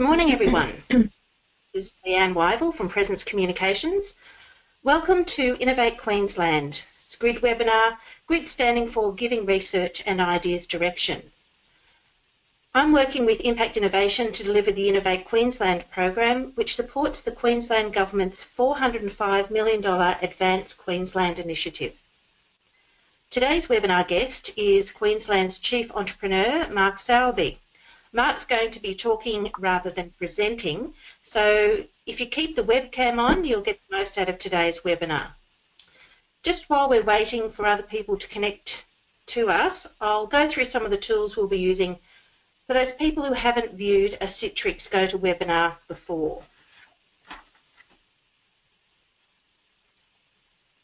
morning, everyone. this is Leanne Wyville from Presence Communications. Welcome to Innovate Queensland, GRID webinar, GRID standing for Giving Research and Ideas Direction. I'm working with Impact Innovation to deliver the Innovate Queensland program, which supports the Queensland Government's $405 million Advance Queensland initiative. Today's webinar guest is Queensland's Chief Entrepreneur, Mark Sowerby. Mark's going to be talking rather than presenting, so if you keep the webcam on, you'll get the most out of today's webinar. Just while we're waiting for other people to connect to us, I'll go through some of the tools we'll be using for those people who haven't viewed a Citrix GoToWebinar before.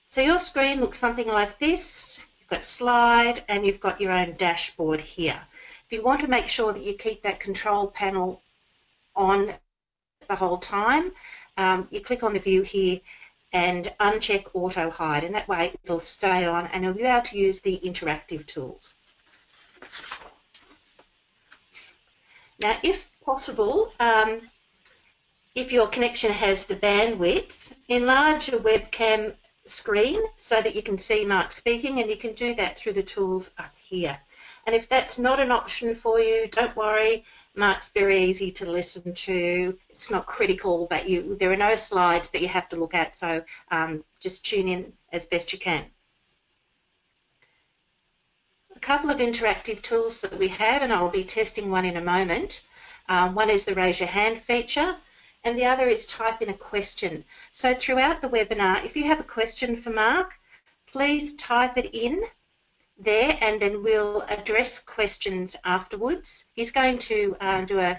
So your screen looks something like this. You've got slide and you've got your own dashboard here. If you want to make sure that you keep that control panel on the whole time, um, you click on the view here and uncheck auto hide and that way it'll stay on and you'll be able to use the interactive tools. Now if possible, um, if your connection has the bandwidth, enlarge your webcam screen so that you can see Mark speaking and you can do that through the tools up here. And if that's not an option for you, don't worry. Mark's very easy to listen to. It's not critical that you. There are no slides that you have to look at, so um, just tune in as best you can. A couple of interactive tools that we have, and I will be testing one in a moment. Um, one is the raise your hand feature, and the other is type in a question. So throughout the webinar, if you have a question for Mark, please type it in there and then we'll address questions afterwards. He's going to uh, do a,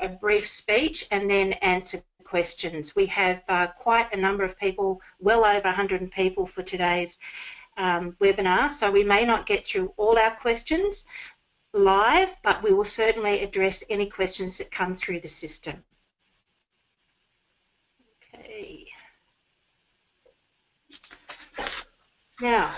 a, brief speech and then answer questions. We have uh, quite a number of people, well over 100 people for today's um, webinar, so we may not get through all our questions live, but we will certainly address any questions that come through the system. Okay. Now,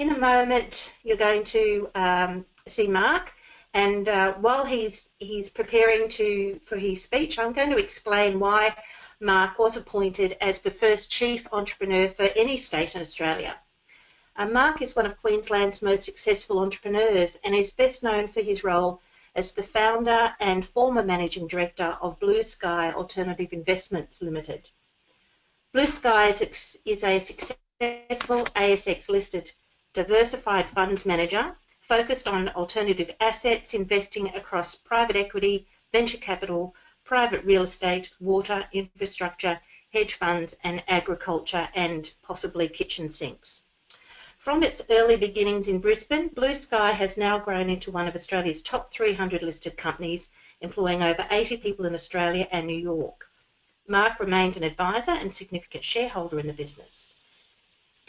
in a moment, you're going to um, see Mark, and uh, while he's he's preparing to for his speech, I'm going to explain why Mark was appointed as the first chief entrepreneur for any state in Australia. Uh, Mark is one of Queensland's most successful entrepreneurs and is best known for his role as the founder and former managing director of Blue Sky Alternative Investments Limited. Blue Sky is, is a successful ASX listed diversified funds manager focused on alternative assets, investing across private equity, venture capital, private real estate, water, infrastructure, hedge funds, and agriculture, and possibly kitchen sinks. From its early beginnings in Brisbane, Blue Sky has now grown into one of Australia's top 300 listed companies, employing over 80 people in Australia and New York. Mark remains an advisor and significant shareholder in the business.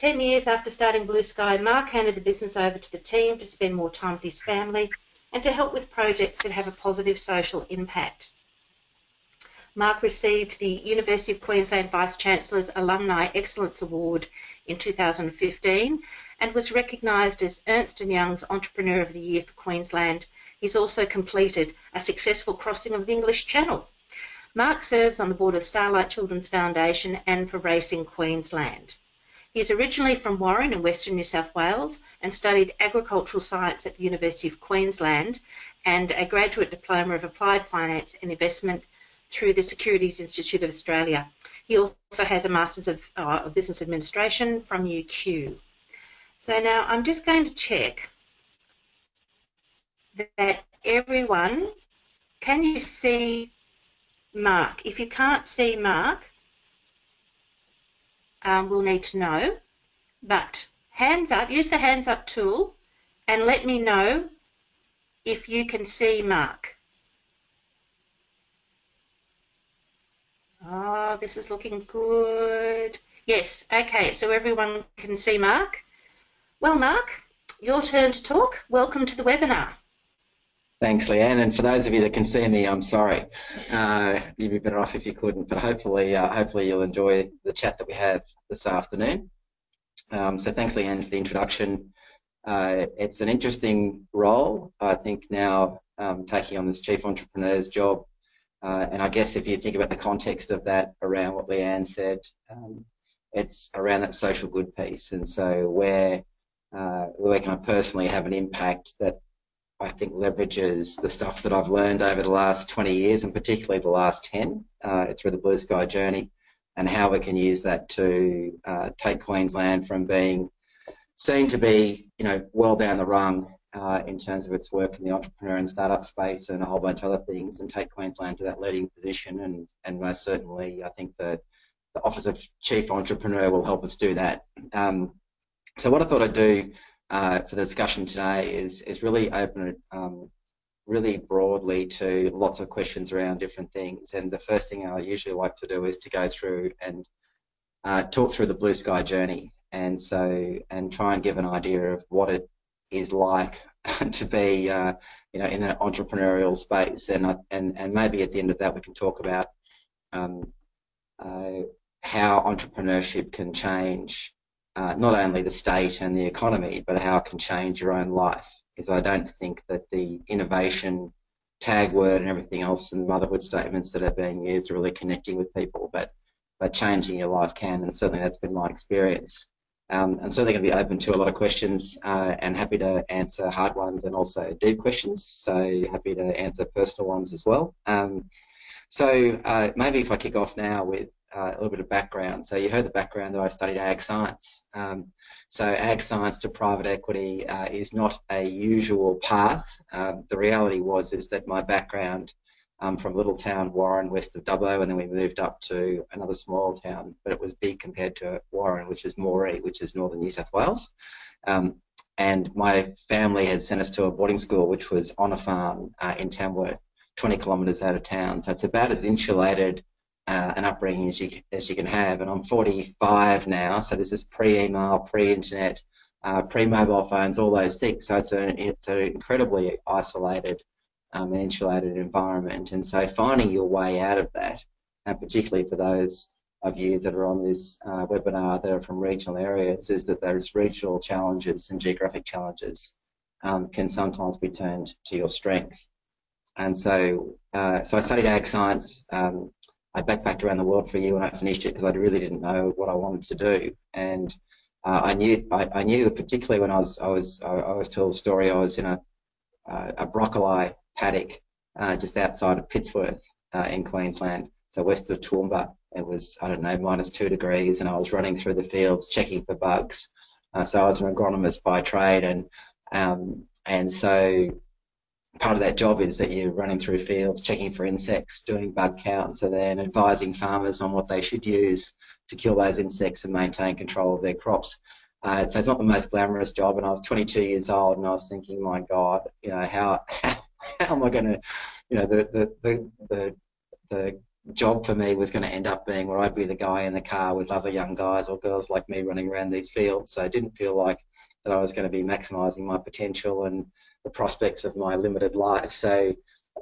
Ten years after starting Blue Sky, Mark handed the business over to the team to spend more time with his family and to help with projects that have a positive social impact. Mark received the University of Queensland Vice Chancellor's Alumni Excellence Award in 2015 and was recognised as Ernst & Young's Entrepreneur of the Year for Queensland. He's also completed a successful crossing of the English Channel. Mark serves on the board of Starlight Children's Foundation and for Racing Queensland. He is originally from Warren in Western New South Wales and studied agricultural science at the University of Queensland and a graduate diploma of applied finance and investment through the Securities Institute of Australia. He also has a Masters of, uh, Business Administration from UQ. So now I'm just going to check that everyone, can you see Mark? If you can't see Mark, um, we'll need to know. But hands up, use the hands up tool and let me know if you can see Mark. Oh, this is looking good. Yes, okay, so everyone can see Mark. Well, Mark, your turn to talk. Welcome to the webinar. Thanks, Leanne. And for those of you that can see me, I'm sorry. Uh, you'd be better off if you couldn't. But hopefully, uh, hopefully you'll enjoy the chat that we have this afternoon. Um, so thanks, Leanne, for the introduction. Uh, it's an interesting role. I think now um, taking on this chief entrepreneur's job Uh, and I guess if you think about the context of that around what Leanne said, um, it's around that social good piece. And so where uh, where can I personally have an impact that I think leverages the stuff that I've learned over the last 20 years and particularly the last 10 uh, through the Blue Sky journey and how we can use that to uh, take Queensland from being seen to be, you know, well down the rung uh, in terms of its work in the entrepreneur and startup space and a whole bunch of other things and take Queensland to that leading position and, and most certainly I think that the Office of Chief Entrepreneur will help us do that. Um, so what I thought I'd do uh, for the discussion today is, is really open um, really broadly to lots of questions around different things. And the first thing I usually like to do is to go through and uh, talk through the blue sky journey. And so, and try and give an idea of what it is like to be, uh, you know, in that entrepreneurial space. And, and, and maybe at the end of that, we can talk about um, uh, how entrepreneurship can change uh, not only the state and the economy, but how it can change your own life. Because I don't think that the innovation tag word and everything else and motherhood statements that are being used are really connecting with people, but but changing your life can, and certainly that's been my experience. Um, I'm certainly going to be open to a lot of questions uh, and happy to answer hard ones and also deep questions. So happy to answer personal ones as well. Um, so uh, maybe if I kick off now with uh, a little bit of background. So you heard the background that I studied ag science. Um, so ag science to private equity uh, is not a usual path. Um, the reality was is that my background um, from little town Warren, west of Dubbo, and then we moved up to another small town, but it was big compared to Warren, which is Moree, which is northern New South Wales. Um, and my family had sent us to a boarding school, which was on a farm uh, in Tamworth, 20 kilometres out of town. So it's about as insulated uh, an upbringing as you, as you can have. And I'm 45 now, so this is pre-email, pre-internet, uh, pre-mobile phones, all those things. So it's, a, it's an incredibly isolated um, insulated environment. And so finding your way out of that, and particularly for those of you that are on this uh, webinar that are from regional areas, is that those regional challenges and geographic challenges um, can sometimes be turned to your strength. And so, uh, so I studied ag science. Um, I backpacked around the world for a year when I finished it because I really didn't know what I wanted to do. And uh, I knew, I, I, knew particularly when I was, I was, I, I was told a story. I was in a, uh, a broccoli paddock uh, just outside of Pittsworth uh, in Queensland, so west of Toowoomba. It was, I don't know, minus two degrees, and I was running through the fields checking for bugs. Uh, so I was an agronomist by trade, and um, and so part of that job is that you're running through fields, checking for insects, doing bug counts, and then advising farmers on what they should use to kill those insects and maintain control of their crops. Uh, so it's not the most glamorous job, and I was 22 years old, and I was thinking, my God, you know, how how, how am I going to, you know, the the the the, the job for me was going to end up being where I'd be the guy in the car with other young guys or girls like me running around these fields. So I didn't feel like that I was going to be maximising my potential and the prospects of my limited life. So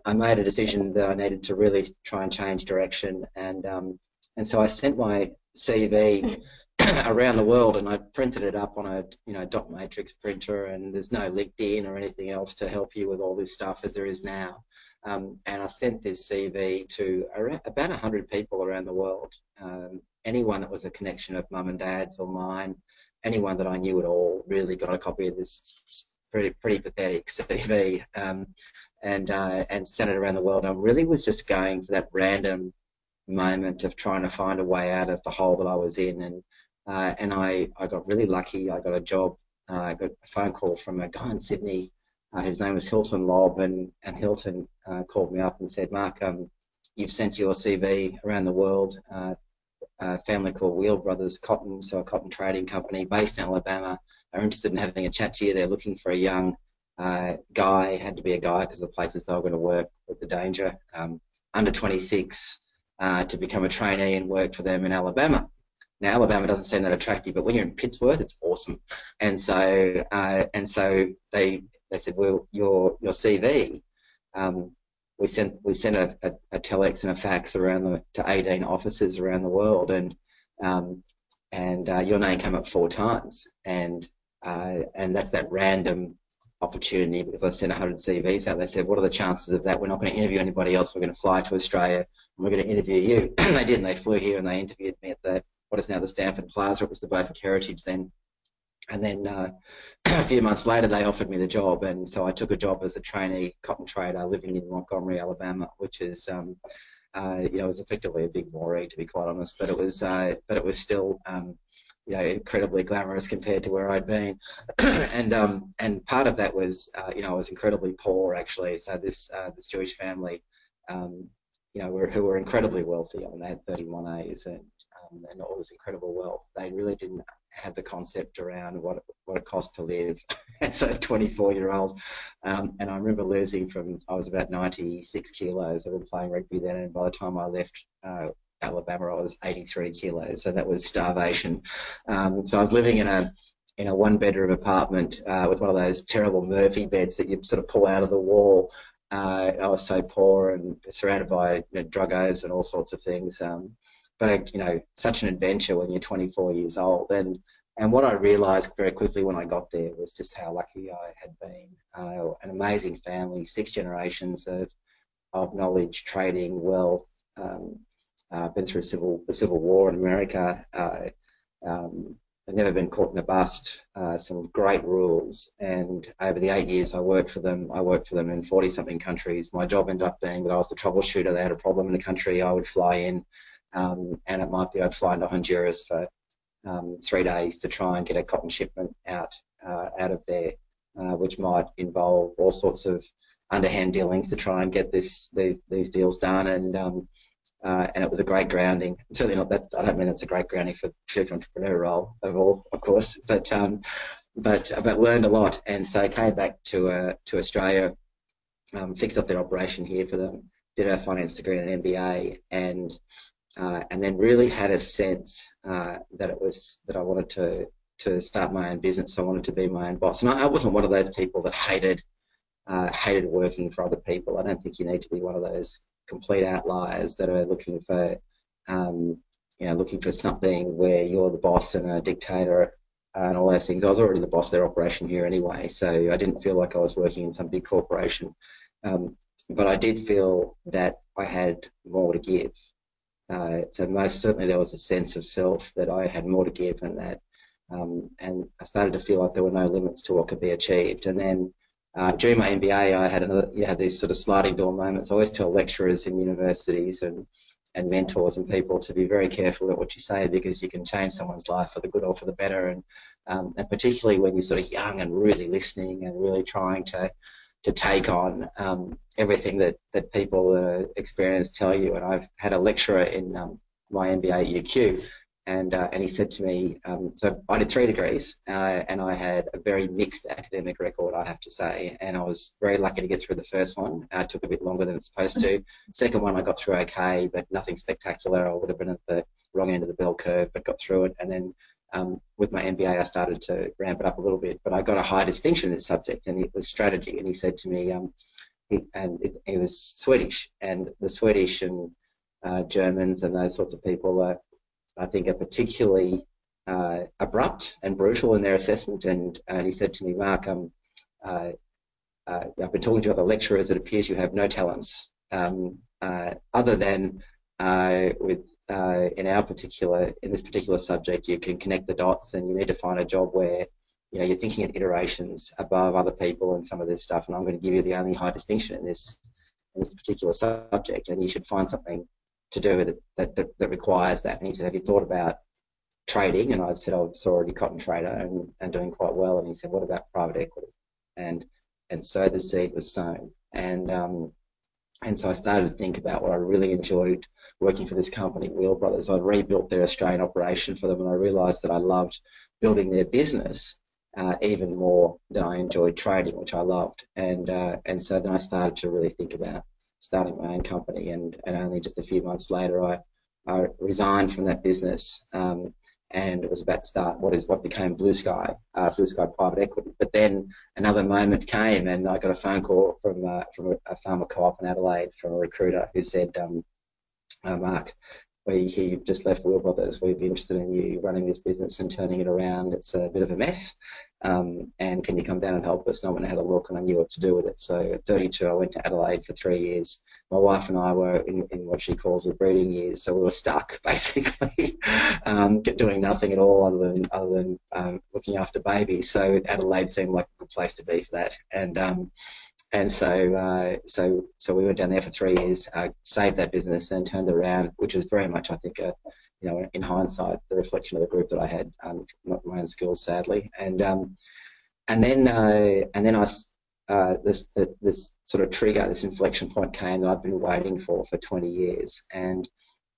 I made a decision that I needed to really try and change direction, and um, and so I sent my CV around the world, and I printed it up on a you know dot matrix printer, and there's no LinkedIn or anything else to help you with all this stuff as there is now. Um, and I sent this CV to around, about 100 people around the world. Um, anyone that was a connection of mum and dad's or mine, anyone that I knew at all really got a copy of this pretty pretty pathetic CV um, and uh, and sent it around the world. I really was just going for that random moment of trying to find a way out of the hole that I was in, and uh, and I, I got really lucky. I got a job. Uh, I got a phone call from a guy in Sydney. Uh, his name was Hilton Lobb, and and Hilton uh, called me up and said, Mark, um, you've sent your CV around the world. A family called Weil Brothers Cotton, so a cotton trading company based in Alabama, are interested in having a chat to you. They're looking for a young uh, guy, had to be a guy because the places they were going to work with the danger, um, under 26, uh, to become a trainee and work for them in Alabama. Now, Alabama doesn't seem that attractive, but when you're in Pittsworth, it's awesome. And so, uh, and so they they said, well, your your CV. Um, we sent we sent a, a, a, telex and a fax around the, to 18 offices around the world, and um, and uh, your name came up four times, and uh, and that's that random opportunity because I sent 100 CVs out. They said, "What are the chances of that? We're not going to interview anybody else. We're going to fly to Australia and we're going to interview you." and they did, and they flew here and they interviewed me at the what is now the Stamford Plaza. It was the Beaufort Heritage then. And then uh, a few months later, they offered me the job, and so I took a job as a trainee cotton trader living in Montgomery, Alabama, which is, um, uh, you know, was effectively a big Moree to be quite honest, but it was, uh, but it was still, um, you know, incredibly glamorous compared to where I'd been, and um, and part of that was, uh, you know, I was incredibly poor actually. So this uh, this Jewish family, um, you know, were, who were incredibly wealthy. I mean, they had 31 A's and um, and all this incredible wealth. They really didn't have the concept around what what it cost to live as a 24 year old. Um, and I remember losing from, I was about 96 kilos. I've been playing rugby then, and by the time I left uh, Alabama, I was 83 kilos. So that was starvation. Um, so I was living in a in a one bedroom apartment uh, with one of those terrible Murphy beds that you sort of pull out of the wall. Uh, I was so poor and surrounded by you know, druggos and all sorts of things. Um, but you know, such an adventure when you're 24 years old. And and what I realised very quickly when I got there was just how lucky I had been. Uh, an amazing family, six generations of of knowledge, trading, wealth. Um, uh, been through civil the Civil War in America. Uh, um, I've never been caught in a bust. Uh, some great rules, and over the eight years I worked for them, I worked for them in 40 something countries. My job ended up being that I was the troubleshooter. They had a problem in the country, I would fly in, um, and it might be I'd fly into Honduras for um, three days to try and get a cotton shipment out uh, out of there, uh, which might involve all sorts of underhand dealings to try and get this these these deals done. And um, uh, and it was a great grounding. Certainly not that I don't mean it's a great grounding for chief entrepreneur role of all, of course, but um, but but learned a lot. And so I came back to uh, to Australia, um, fixed up their operation here for them, did a finance degree and an MBA, and uh, and then really had a sense uh, that it was that I wanted to to start my own business. I wanted to be my own boss, and I, I wasn't one of those people that hated uh, hated working for other people. I don't think you need to be one of those complete outliers that are looking for um, you know looking for something where you're the boss and a dictator and all those things. I was already the boss of their operation here anyway, so I didn't feel like I was working in some big corporation. Um, but I did feel that I had more to give. Uh, so most certainly there was a sense of self that I had more to give and that, um, and I started to feel like there were no limits to what could be achieved. And then uh, during my MBA, I had another, you know, these sort of sliding door moments. I always tell lecturers in universities and and mentors and people to be very careful about what you say because you can change someone's life for the good or for the better. And um, and particularly when you're sort of young and really listening and really trying to to take on um, everything that, that people that are experienced tell you. And I've had a lecturer in um, my MBA at UQ, and, uh, and he said to me, um, so I did three degrees, uh, and I had a very mixed academic record, I have to say. And I was very lucky to get through the first one. Uh, it took a bit longer than it's supposed to. Second one, I got through okay, but nothing spectacular. I would have been at the wrong end of the bell curve, but got through it. And then um, with my MBA, I started to ramp it up a little bit, but I got a high distinction in this subject, and it was strategy. And he said to me, um, he, and it, he was Swedish, and the Swedish and uh, Germans and those sorts of people are, I think, are particularly uh, abrupt and brutal in their assessment. And, and he said to me, Mark, um, uh, uh I've been talking to other lecturers. It appears you have no talents um, uh, other than uh, with uh, in our particular in this particular subject, you can connect the dots, and you need to find a job where you know you're thinking in iterations above other people and some of this stuff. And I'm going to give you the only high distinction in this in this particular subject, and you should find something to do with it that, that, that requires that. And he said, "Have you thought about trading?" And I said, "I was already cotton trader and, and doing quite well." And he said, "What about private equity?" And and so the seed was sown. And um, and so I started to think about what I really enjoyed working for this company, Weil Brothers. I'd rebuilt their Australian operation for them, and I realised that I loved building their business uh, even more than I enjoyed trading, which I loved. And uh, and so then I started to really think about starting my own company. And, and only just a few months later, I, I resigned from that business um, and it was about to start what is what became Blue Sky, uh, Blue Sky Private Equity. But then another moment came, and I got a phone call from uh, from a, farmer co-op in Adelaide from a recruiter who said, um, uh, "Mark, we hear you've just left Weil Brothers. We'd be interested in you running this business and turning it around. It's a bit of a mess. Um, and can you come down and help us? No one had a look and I knew what to do with it. So at 32, I went to Adelaide for three years. My wife and I were in, in what she calls the breeding years. So we were stuck basically, um, doing nothing at all other than, other than um, looking after babies. So Adelaide seemed like a good place to be for that. And, um, and so uh, so so we went down there for three years, uh, saved that business, and turned around, which was very much, I think, a, you know, in hindsight, the reflection of the group that I had, um, not my own skills, sadly, and um, and then uh, and then I. Uh, this the, this sort of trigger, this inflection point came that I've been waiting for for 20 years, and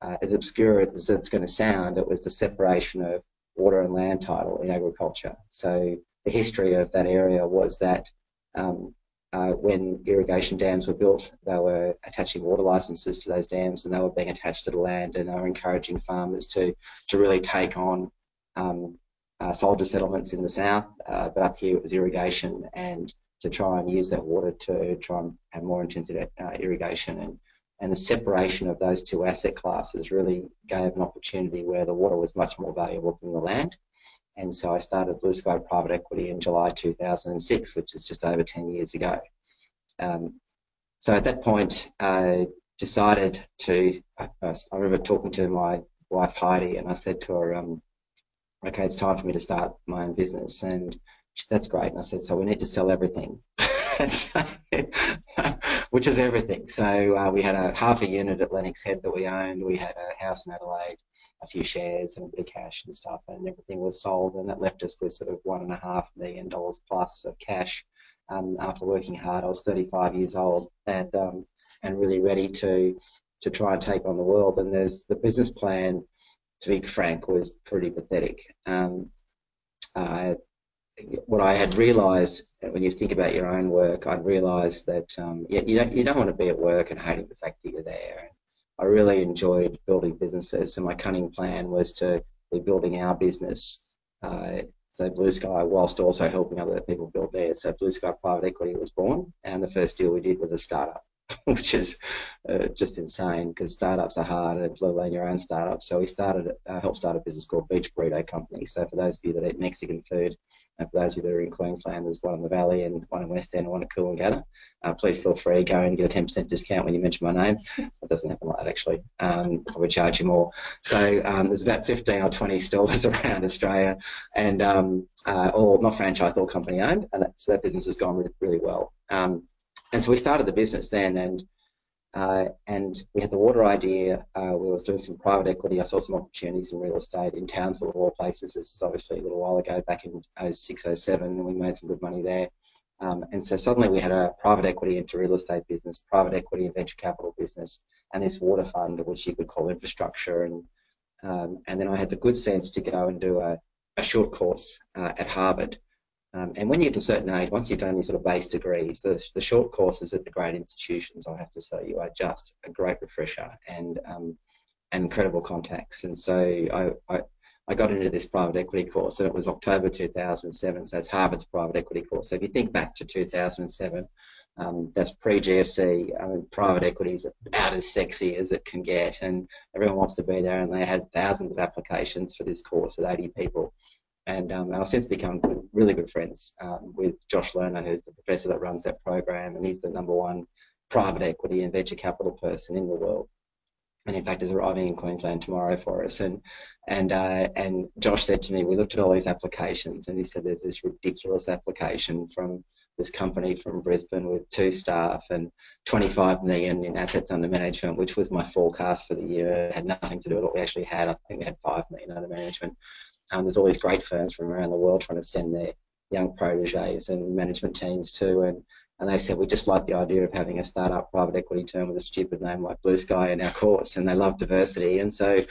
uh, as obscure as it's going to sound, it was the separation of water and land title in agriculture. So the history of that area was that um, uh, when irrigation dams were built, they were attaching water licenses to those dams and they were being attached to the land and were encouraging farmers to, to really take on um, uh, soldier settlements in the south, uh, but up here it was irrigation and to try and use that water to try and have more intensive uh, irrigation. And and the separation of those two asset classes really gave an opportunity where the water was much more valuable than the land and so I started Blue Sky Private Equity in July 2006, which is just over 10 years ago. Um, so at that point, I decided to, I, I, remember talking to my wife Heidi and I said to her, um, okay, it's time for me to start my own business. And she said, that's great. And I said, so we need to sell everything. which is everything. So uh, we had a half a unit at Lennox Head that we owned. We had a house in Adelaide, a few shares, and a bit of cash and stuff, and everything was sold. And that left us with sort of one and a half million dollars plus of cash. Um, after working hard, I was 35 years old and um, and really ready to to try and take on the world. And there's the business plan. To be frank, was pretty pathetic. Um, uh, what I had realised when you think about your own work, I'd realised that um, you, you, don't you don't want to be at work and hating the fact that you're there. I really enjoyed building businesses, so my cunning plan was to be building our business. Uh, so Blue Sky, whilst also helping other people build theirs. So Blue Sky Private Equity was born, and the first deal we did was a startup. which is uh, just insane because startups are hard, and let alone your own startup. So we started, uh, helped start a business called Beach Burrito Company. So for those of you that eat Mexican food, and for those of you that are in Queensland, there's one in the Valley and one in West End and one in Coolangatta. Uh, please feel free, go and get a 10% discount when you mention my name. It doesn't happen like that actually. Um, I would charge you more. So um, there's about 15 or 20 stores around Australia, and um, uh, all not franchised, all company owned, and that, so that business has gone really, really well. Um, and so we started the business then, and uh, and we had the water idea. Uh, we was doing some private equity. I saw some opportunities in real estate in Townsville, of all places. This is obviously a little while ago, back in 06, 07, and we made some good money there. Um, and so suddenly we had a private equity into real estate business, private equity and venture capital business, and this water fund, which you could call infrastructure. And um, and then I had the good sense to go and do a, a short course uh, at Harvard um, and when you get to a certain age, once you've done your sort of base degrees, the, the short courses at the great institutions, I have to say, you are just a great refresher and um, and incredible contacts. And so I, I, I got into this private equity course, and it was October 2007. So it's Harvard's private equity course. So if you think back to 2007, um, that's pre-GFC. I mean, private equity is about as sexy as it can get, and everyone wants to be there. And they had thousands of applications for this course with 80 people and um, I've since become really good friends um, with Josh Lerner, who's the professor that runs that program, and he's the number one private equity and venture capital person in the world. And in fact, is arriving in Queensland tomorrow for us. And and uh, and Josh said to me, we looked at all these applications, and he said there's this ridiculous application from this company from Brisbane with two staff and 25 million in assets under management, which was my forecast for the year. It had nothing to do with what we actually had. I think we had five million under management. Um, there's all these great firms from around the world trying to send their young proteges and management teams to, And, and they said, we just like the idea of having a startup private equity term with a stupid name like Blue Sky in our course. And they love diversity. And so,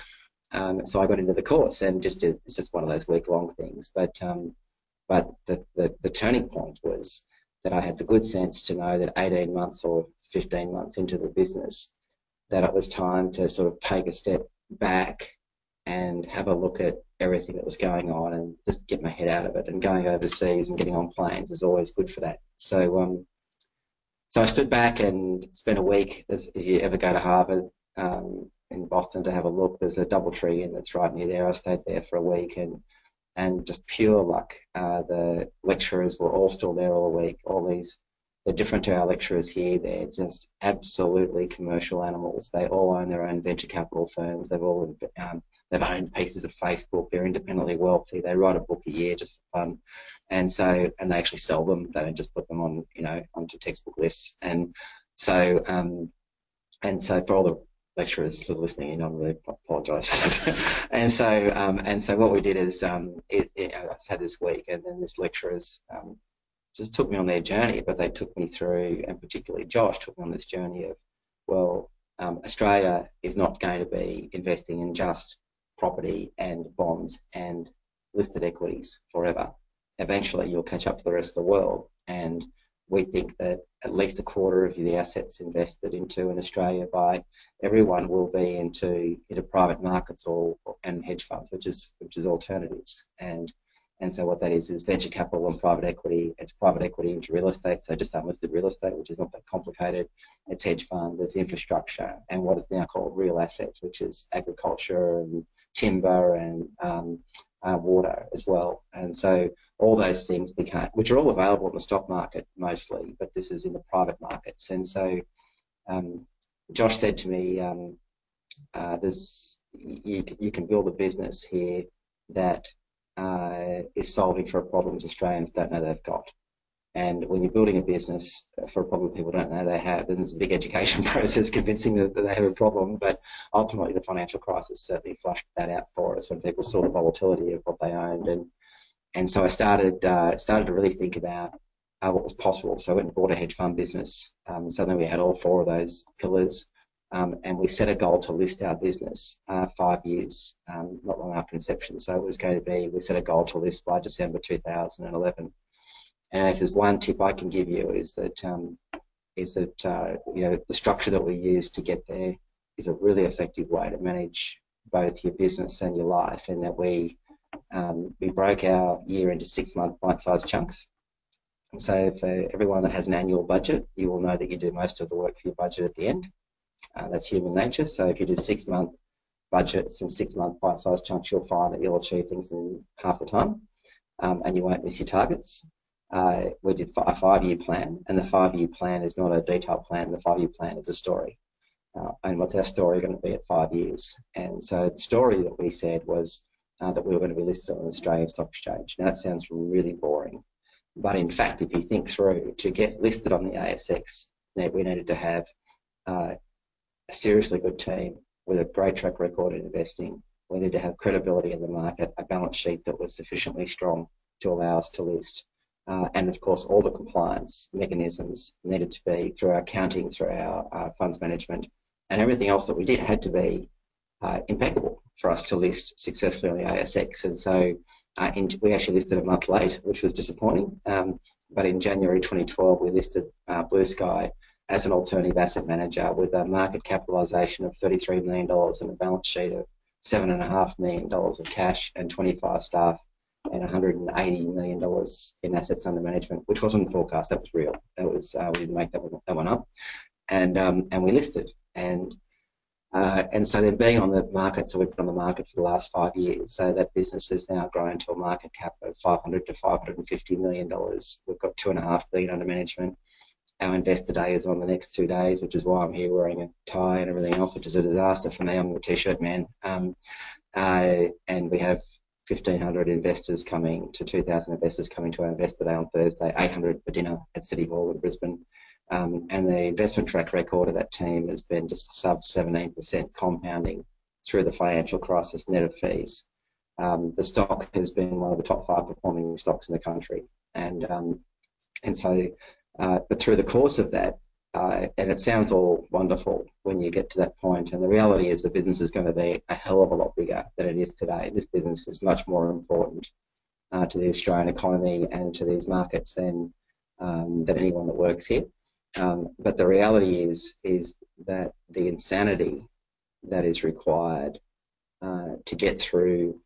um, so I got into the course and just it's just one of those week long things. But, um, but the, the, the turning point was that I had the good sense to know that 18 months or 15 months into the business, that it was time to sort of take a step back and have a look at everything that was going on and just get my head out of it. And going overseas and getting on planes is always good for that. So, um, so I stood back and spent a week. As if you ever go to Harvard, um, in Boston to have a look. There's a DoubleTree Inn that's right near there. I stayed there for a week and and just pure luck. Uh, the lecturers were all still there all week. All these they're different to our lecturers here. They're just absolutely commercial animals. They all own their own venture capital firms. They've all um, they've owned pieces of Facebook. They're independently wealthy. They write a book a year just for fun, and so and they actually sell them. They don't just put them on you know onto textbook lists. And so um, and so for all the lecturers for listening in, I really apologise for that. and so um, and so what we did is um, it, it, I had this week, and then this lecturers um, just took me on their journey, but they took me through, and particularly Josh took me on this journey of, well, um, Australia is not going to be investing in just property and bonds and listed equities forever. Eventually, you'll catch up to the rest of the world, and we think that at least a quarter of the assets invested into in Australia by everyone will be into into private markets or and hedge funds, which is which is alternatives. And and so what that is is venture capital and private equity. It's private equity into real estate, so just unlisted real estate, which is not that complicated. It's hedge funds, it's infrastructure, and what is now called real assets, which is agriculture and timber and um, uh, water as well. And so all those things became, which are all available in the stock market mostly, but this is in the private markets. And so um, Josh said to me, um, uh, "There's you, you can build a business here that uh, is solving for problems Australians don't know they've got. And when you're building a business for a problem people don't know they have, then there's a big education process convincing them that they have a problem. But ultimately, the financial crisis certainly flushed that out for us when people saw the volatility of what they owned. And and so I started uh, started to really think about uh, what was possible. So I went and bought a hedge fund business. Um, suddenly we had all four of those pillars. Um, and we set a goal to list our business uh, five years, um, not long after inception. So it was going to be, we set a goal to list by December 2011. And if there's one tip I can give you is that um, is that uh, you know the structure that we use to get there is a really effective way to manage both your business and your life, and that we um, we broke our year into six month bite-sized chunks. So for everyone that has an annual budget, you will know that you do most of the work for your budget at the end. Uh, that's human nature. So if you do six month budgets and six month bite sized chunks, you'll find that you'll achieve things in half the time um, and you won't miss your targets. Uh, we did a five year plan, and the five year plan is not a detailed plan, the five year plan is a story. Uh, and what's our story going to be at five years? And so the story that we said was uh, that we were going to be listed on the Australian Stock Exchange. Now that sounds really boring, but in fact, if you think through, to get listed on the ASX, we needed to have uh, a seriously good team with a great track record in investing. We needed to have credibility in the market, a balance sheet that was sufficiently strong to allow us to list. Uh, and of course, all the compliance mechanisms needed to be through our accounting, through our uh, funds management, and everything else that we did had to be uh, impeccable for us to list successfully on the ASX. And so uh, in, we actually listed a month late, which was disappointing. Um, but in January 2012, we listed uh, Blue Sky as an alternative asset manager with a market capitalisation of $33 million and a balance sheet of $7.5 million of cash and 25 staff and $180 million in assets under management, which wasn't forecast, that was real. That was, uh, we didn't make that one, that one up. And, um, and we listed. And uh, and so then being on the market, so we've been on the market for the last five years. So that business has now grown to a market cap of 500 to 550 million dollars. We've got two and a half billion under management our investor day is on the next two days, which is why I'm here wearing a tie and everything else, which is a disaster for me. I'm a t-shirt man. Um, uh, and we have 1,500 investors coming to 2,000 investors coming to our investor day on Thursday, 800 for dinner at City Hall in Brisbane. Um, and the investment track record of that team has been just sub 17% compounding through the financial crisis net of fees. Um, the stock has been one of the top five performing stocks in the country. And, um, and so uh, but through the course of that, uh, and it sounds all wonderful when you get to that point, and the reality is the business is going to be a hell of a lot bigger than it is today. This business is much more important uh, to the Australian economy and to these markets than um, than anyone that works here. Um, but the reality is is that the insanity that is required uh, to get through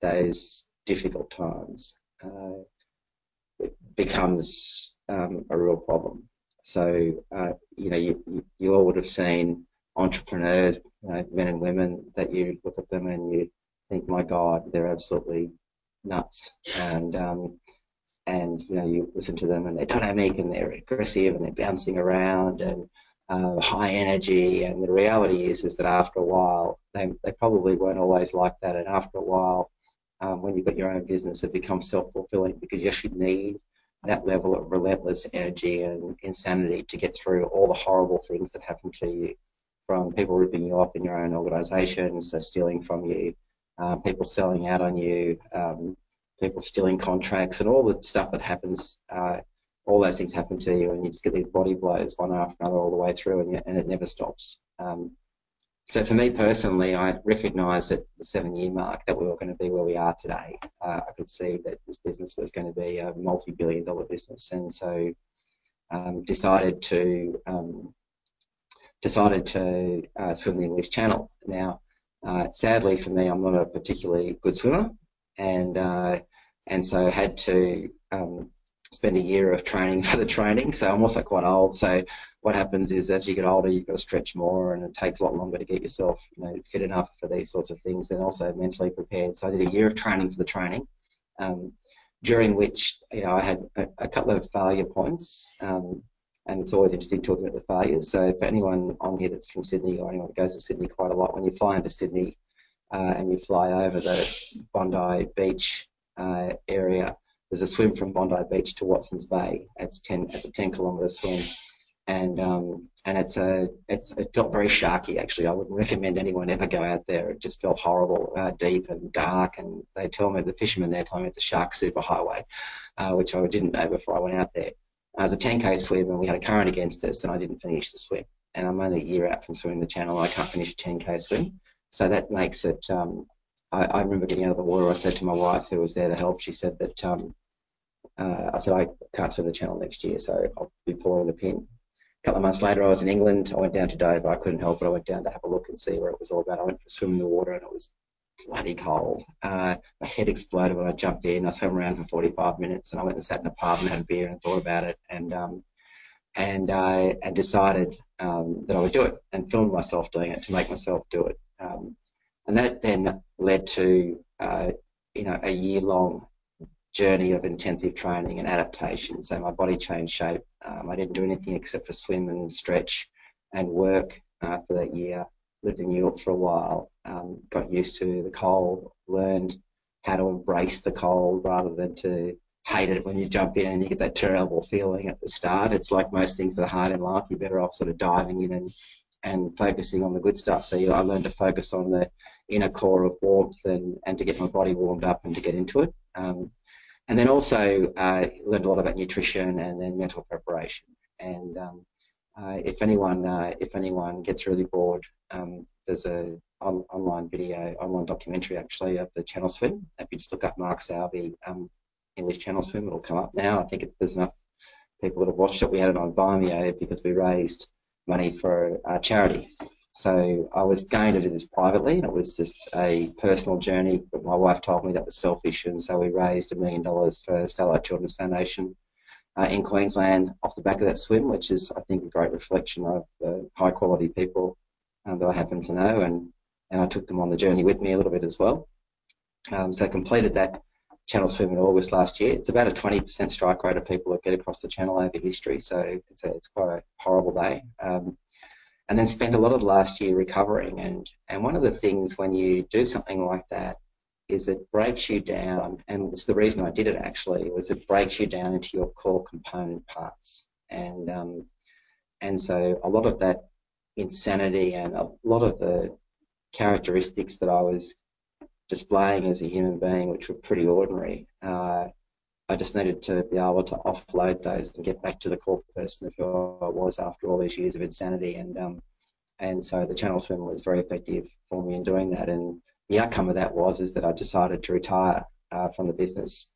those difficult times uh, becomes um, a real problem. So, uh, you know, you, you all would have seen entrepreneurs, you know, men and women, that you look at them and you think, my God, they're absolutely nuts. And um, and you know, you listen to them and they're dynamic and they're aggressive and they're bouncing around and uh, high energy. And the reality is, is that after a while, they, they probably weren't always like that. And after a while, um, when you've got your own business, it becomes self-fulfilling because you actually need that level of relentless energy and insanity to get through all the horrible things that happen to you from people ripping you off in your own organization, so stealing from you, uh, people selling out on you, um, people stealing contracts, and all the stuff that happens. Uh, all those things happen to you, and you just get these body blows one after another all the way through, and, you, and it never stops. Um, so for me personally, I recognised at the seven-year mark that we were going to be where we are today. Uh, I could see that this business was going to be a multi-billion-dollar business, and so um, decided to um, decided to uh, swim the English Channel. Now, uh, sadly for me, I'm not a particularly good swimmer, and uh, and so had to um, spend a year of training for the training. So I'm also quite old. So what happens is as you get older, you've got to stretch more, and it takes a lot longer to get yourself, you know, fit enough for these sorts of things, and also mentally prepared. So I did a year of training for the training, um, during which you know I had a, a couple of failure points. Um, and it's always interesting talking about the failures. So for anyone on here that's from Sydney or anyone that goes to Sydney quite a lot, when you fly into Sydney uh, and you fly over the Bondi Beach uh, area, there's a swim from Bondi Beach to Watson's Bay. It's ten. It's a ten kilometre swim, and um, and it's a it's it felt very sharky actually. I wouldn't recommend anyone ever go out there. It just felt horrible, uh, deep and dark. And they tell me the fishermen there told me it's a shark superhighway, uh, which I didn't know before I went out there. I was a 10k swim and we had a current against us, and I didn't finish the swim. And I'm only a year out from swimming the channel. I can't finish a 10k swim, so that makes it. Um, I, I remember getting out of the water. I said to my wife, who was there to help, she said that um, uh, I said, I can't swim the channel next year, so I'll be pulling the pin. A couple of months later, I was in England. I went down to Dover. I couldn't help it. I went down to have a look and see where it was all about. I went a swim in the water, and it was bloody cold. Uh, my head exploded when I jumped in. I swam around for 45 minutes, and I went and sat in a pub and had a beer and thought about it, and um, and I and decided um, that I would do it, and filmed myself doing it to make myself do it. Um, and that then led to uh, you know a year long journey of intensive training and adaptation. So my body changed shape. Um, I didn't do anything except for swim and stretch and work uh, for that year. Lived in New York for a while. Um, got used to the cold. Learned how to embrace the cold rather than to hate it when you jump in and you get that terrible feeling at the start. It's like most things that are hard in life. You're better off sort of diving in and and focusing on the good stuff. So you I learned to focus on the inner core of warmth and, and to get my body warmed up and to get into it. Um, and then also uh, learned a lot about nutrition and then mental preparation. And um, uh, if anyone uh, if anyone gets really bored, um, there's a on, online video, online documentary actually of the channel swim. If you just look up Mark Sowerby um, English channel swim, it'll come up now. I think it, there's enough people that have watched it. We had it on Vimeo because we raised money for a charity. So I was going to do this privately, and it was just a personal journey. But my wife told me that was selfish, and so we raised a million dollars for Starlight Children's Foundation uh, in Queensland off the back of that swim, which is, I think, a great reflection of the high quality people um, that I happen to know, and and I took them on the journey with me a little bit as well. Um, so I completed that channel swim in August last year. It's about a 20% strike rate of people that get across the channel over history, so it's a, it's quite a horrible day. Um, and then spent a lot of the last year recovering. And, and one of the things when you do something like that is it breaks you down, and it's the reason I did it actually, was it breaks you down into your core component parts. And, um, and so a lot of that insanity and a lot of the characteristics that I was displaying as a human being, which were pretty ordinary, uh, I just needed to be able to offload those and get back to the core person of who I was after all these years of insanity. And um, and so the channel swim was very effective for me in doing that. And the outcome of that was is that I decided to retire uh, from the business,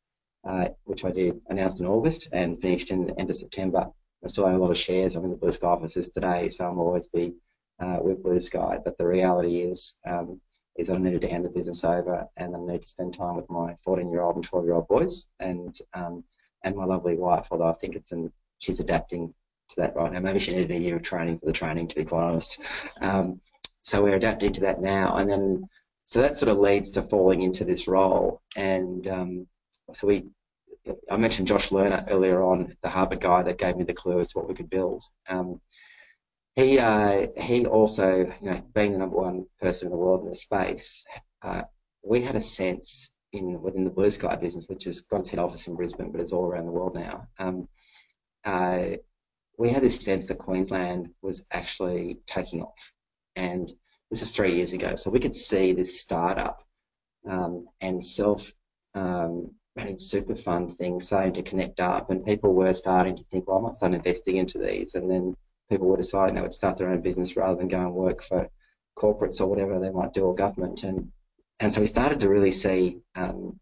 uh, which I did announced in August and finished in the end of September. I still own a lot of shares. I'm in the Blue Sky offices today, so I'm always be uh, with Blue Sky. But the reality is, um, is I needed to hand the business over and I need to spend time with my 14 year old and 12 year old boys and um, and my lovely wife, although I think it's an, she's adapting to that right now. Maybe she needed a year of training for the training, to be quite honest. Um, so we're adapting to that now, and then so that sort of leads to falling into this role. And um, so we, I mentioned Josh Lerner earlier on, the Harvard guy that gave me the clue as to what we could build. Um, he uh, he also, you know, being the number one person in the world in this space, uh, we had a sense in within the Blue Sky business, which has got its head office in Brisbane, but it's all around the world now. Um, uh, we had this sense that Queensland was actually taking off, and this is three years ago. So we could see this startup um, and self um, managed super fund thing starting to connect up, and people were starting to think, well, I might start investing into these, and then people were deciding they would start their own business rather than go and work for corporates or whatever they might do or government, and and so we started to really see um,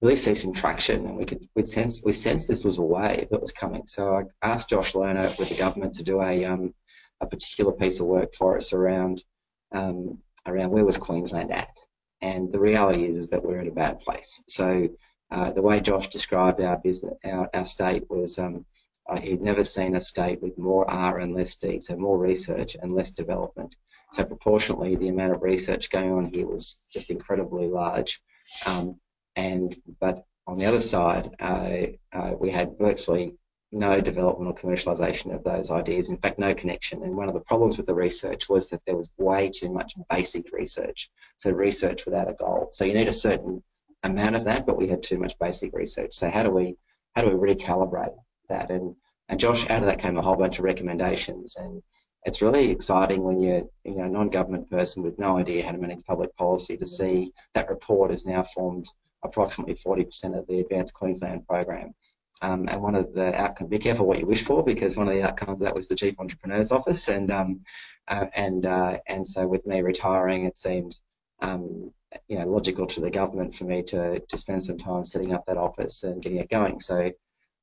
really see some traction, and we could we sense we sensed this was a wave that was coming. So I asked Josh Lerner with the government to do a um, a particular piece of work for us around um, around where was Queensland at, and the reality is is that we're in a bad place. So uh, the way Josh described our business, our, our state was um, uh, he'd never seen a state with more R and less D, so more research and less development. So proportionately, the amount of research going on here was just incredibly large. Um, and but on the other side, uh, uh, we had virtually no development or commercialization of those ideas. In fact, no connection. And one of the problems with the research was that there was way too much basic research. So research without a goal. So you need a certain amount of that, but we had too much basic research. So how do we how do we recalibrate that? And and Josh, out of that came a whole bunch of recommendations. And it's really exciting when you're you know a non-government person with no idea how to manage public policy to see that report has now formed approximately 40% of the Advance Queensland program. Um, and one of the outcomes, be careful what you wish for, because one of the outcomes of that was the Chief Entrepreneur's Office, and um, uh, and uh, and so with me retiring, it seemed um, you know logical to the government for me to to spend some time setting up that office and getting it going. So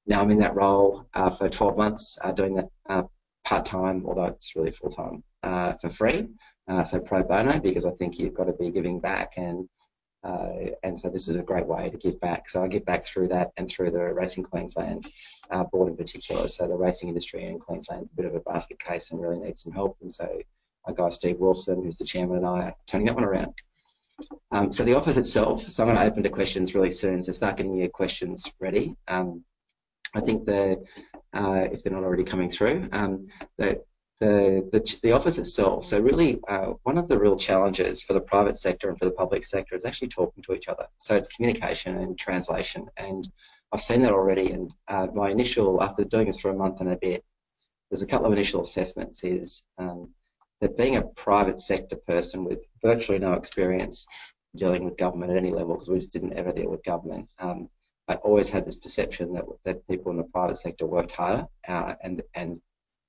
now I'm in that role uh, for 12 months, uh, doing that uh, part time, although it's really full time, uh, for free. so pro bono, because I think you've got to be giving back and uh, and so this is a great way to give back. So I give back through that and through the Racing Queensland uh, board in particular. So the racing industry in Queensland is a bit of a basket case and really needs some help. And so my guy Steve Wilson, who's the chairman, and I are turning that one around. Um, so the office itself, so I'm going to open to questions really soon. So start getting your questions ready. Um, I think the uh, if they're not already coming through, um, the the, the, the office itself. So really, uh, one of the real challenges for the private sector and for the public sector is actually talking to each other. So it's communication and translation, and I've seen that already. And uh, my initial, after doing this for a month and a bit, there's a couple of initial assessments. Is um, that being a private sector person with virtually no experience dealing with government at any level, because we just didn't ever deal with government. Um, I always had this perception that that people in the private sector worked harder, uh, and and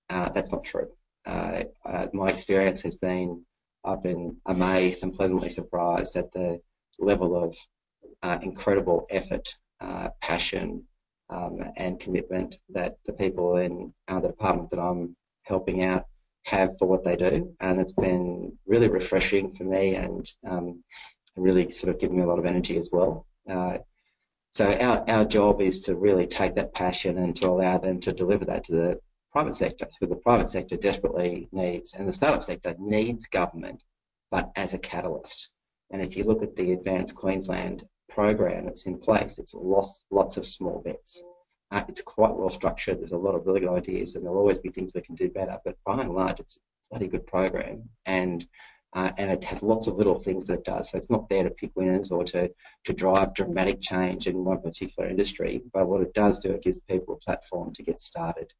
uh, that's not true. Uh, uh, my experience has been I've been amazed and pleasantly surprised at the level of uh, incredible effort, uh, passion, um, and commitment that the people in the department that I'm helping out have for what they do, and it's been really refreshing for me and um, really sort of given me a lot of energy as well. So our, our job is to really take that passion and to allow them to deliver that to the private sector, who the private sector desperately needs, and the startup sector needs government, but as a catalyst. And if you look at the Advance Queensland program that's in place, it's lost lots of small bits. Uh, it's quite well structured. There's a lot of really good ideas, and there'll always be things we can do better. But by and large, it's a bloody good program, and uh, and it has lots of little things that it does. So it's not there to pick winners or to to drive dramatic change in one particular industry. But what it does do, it gives people a platform to get started.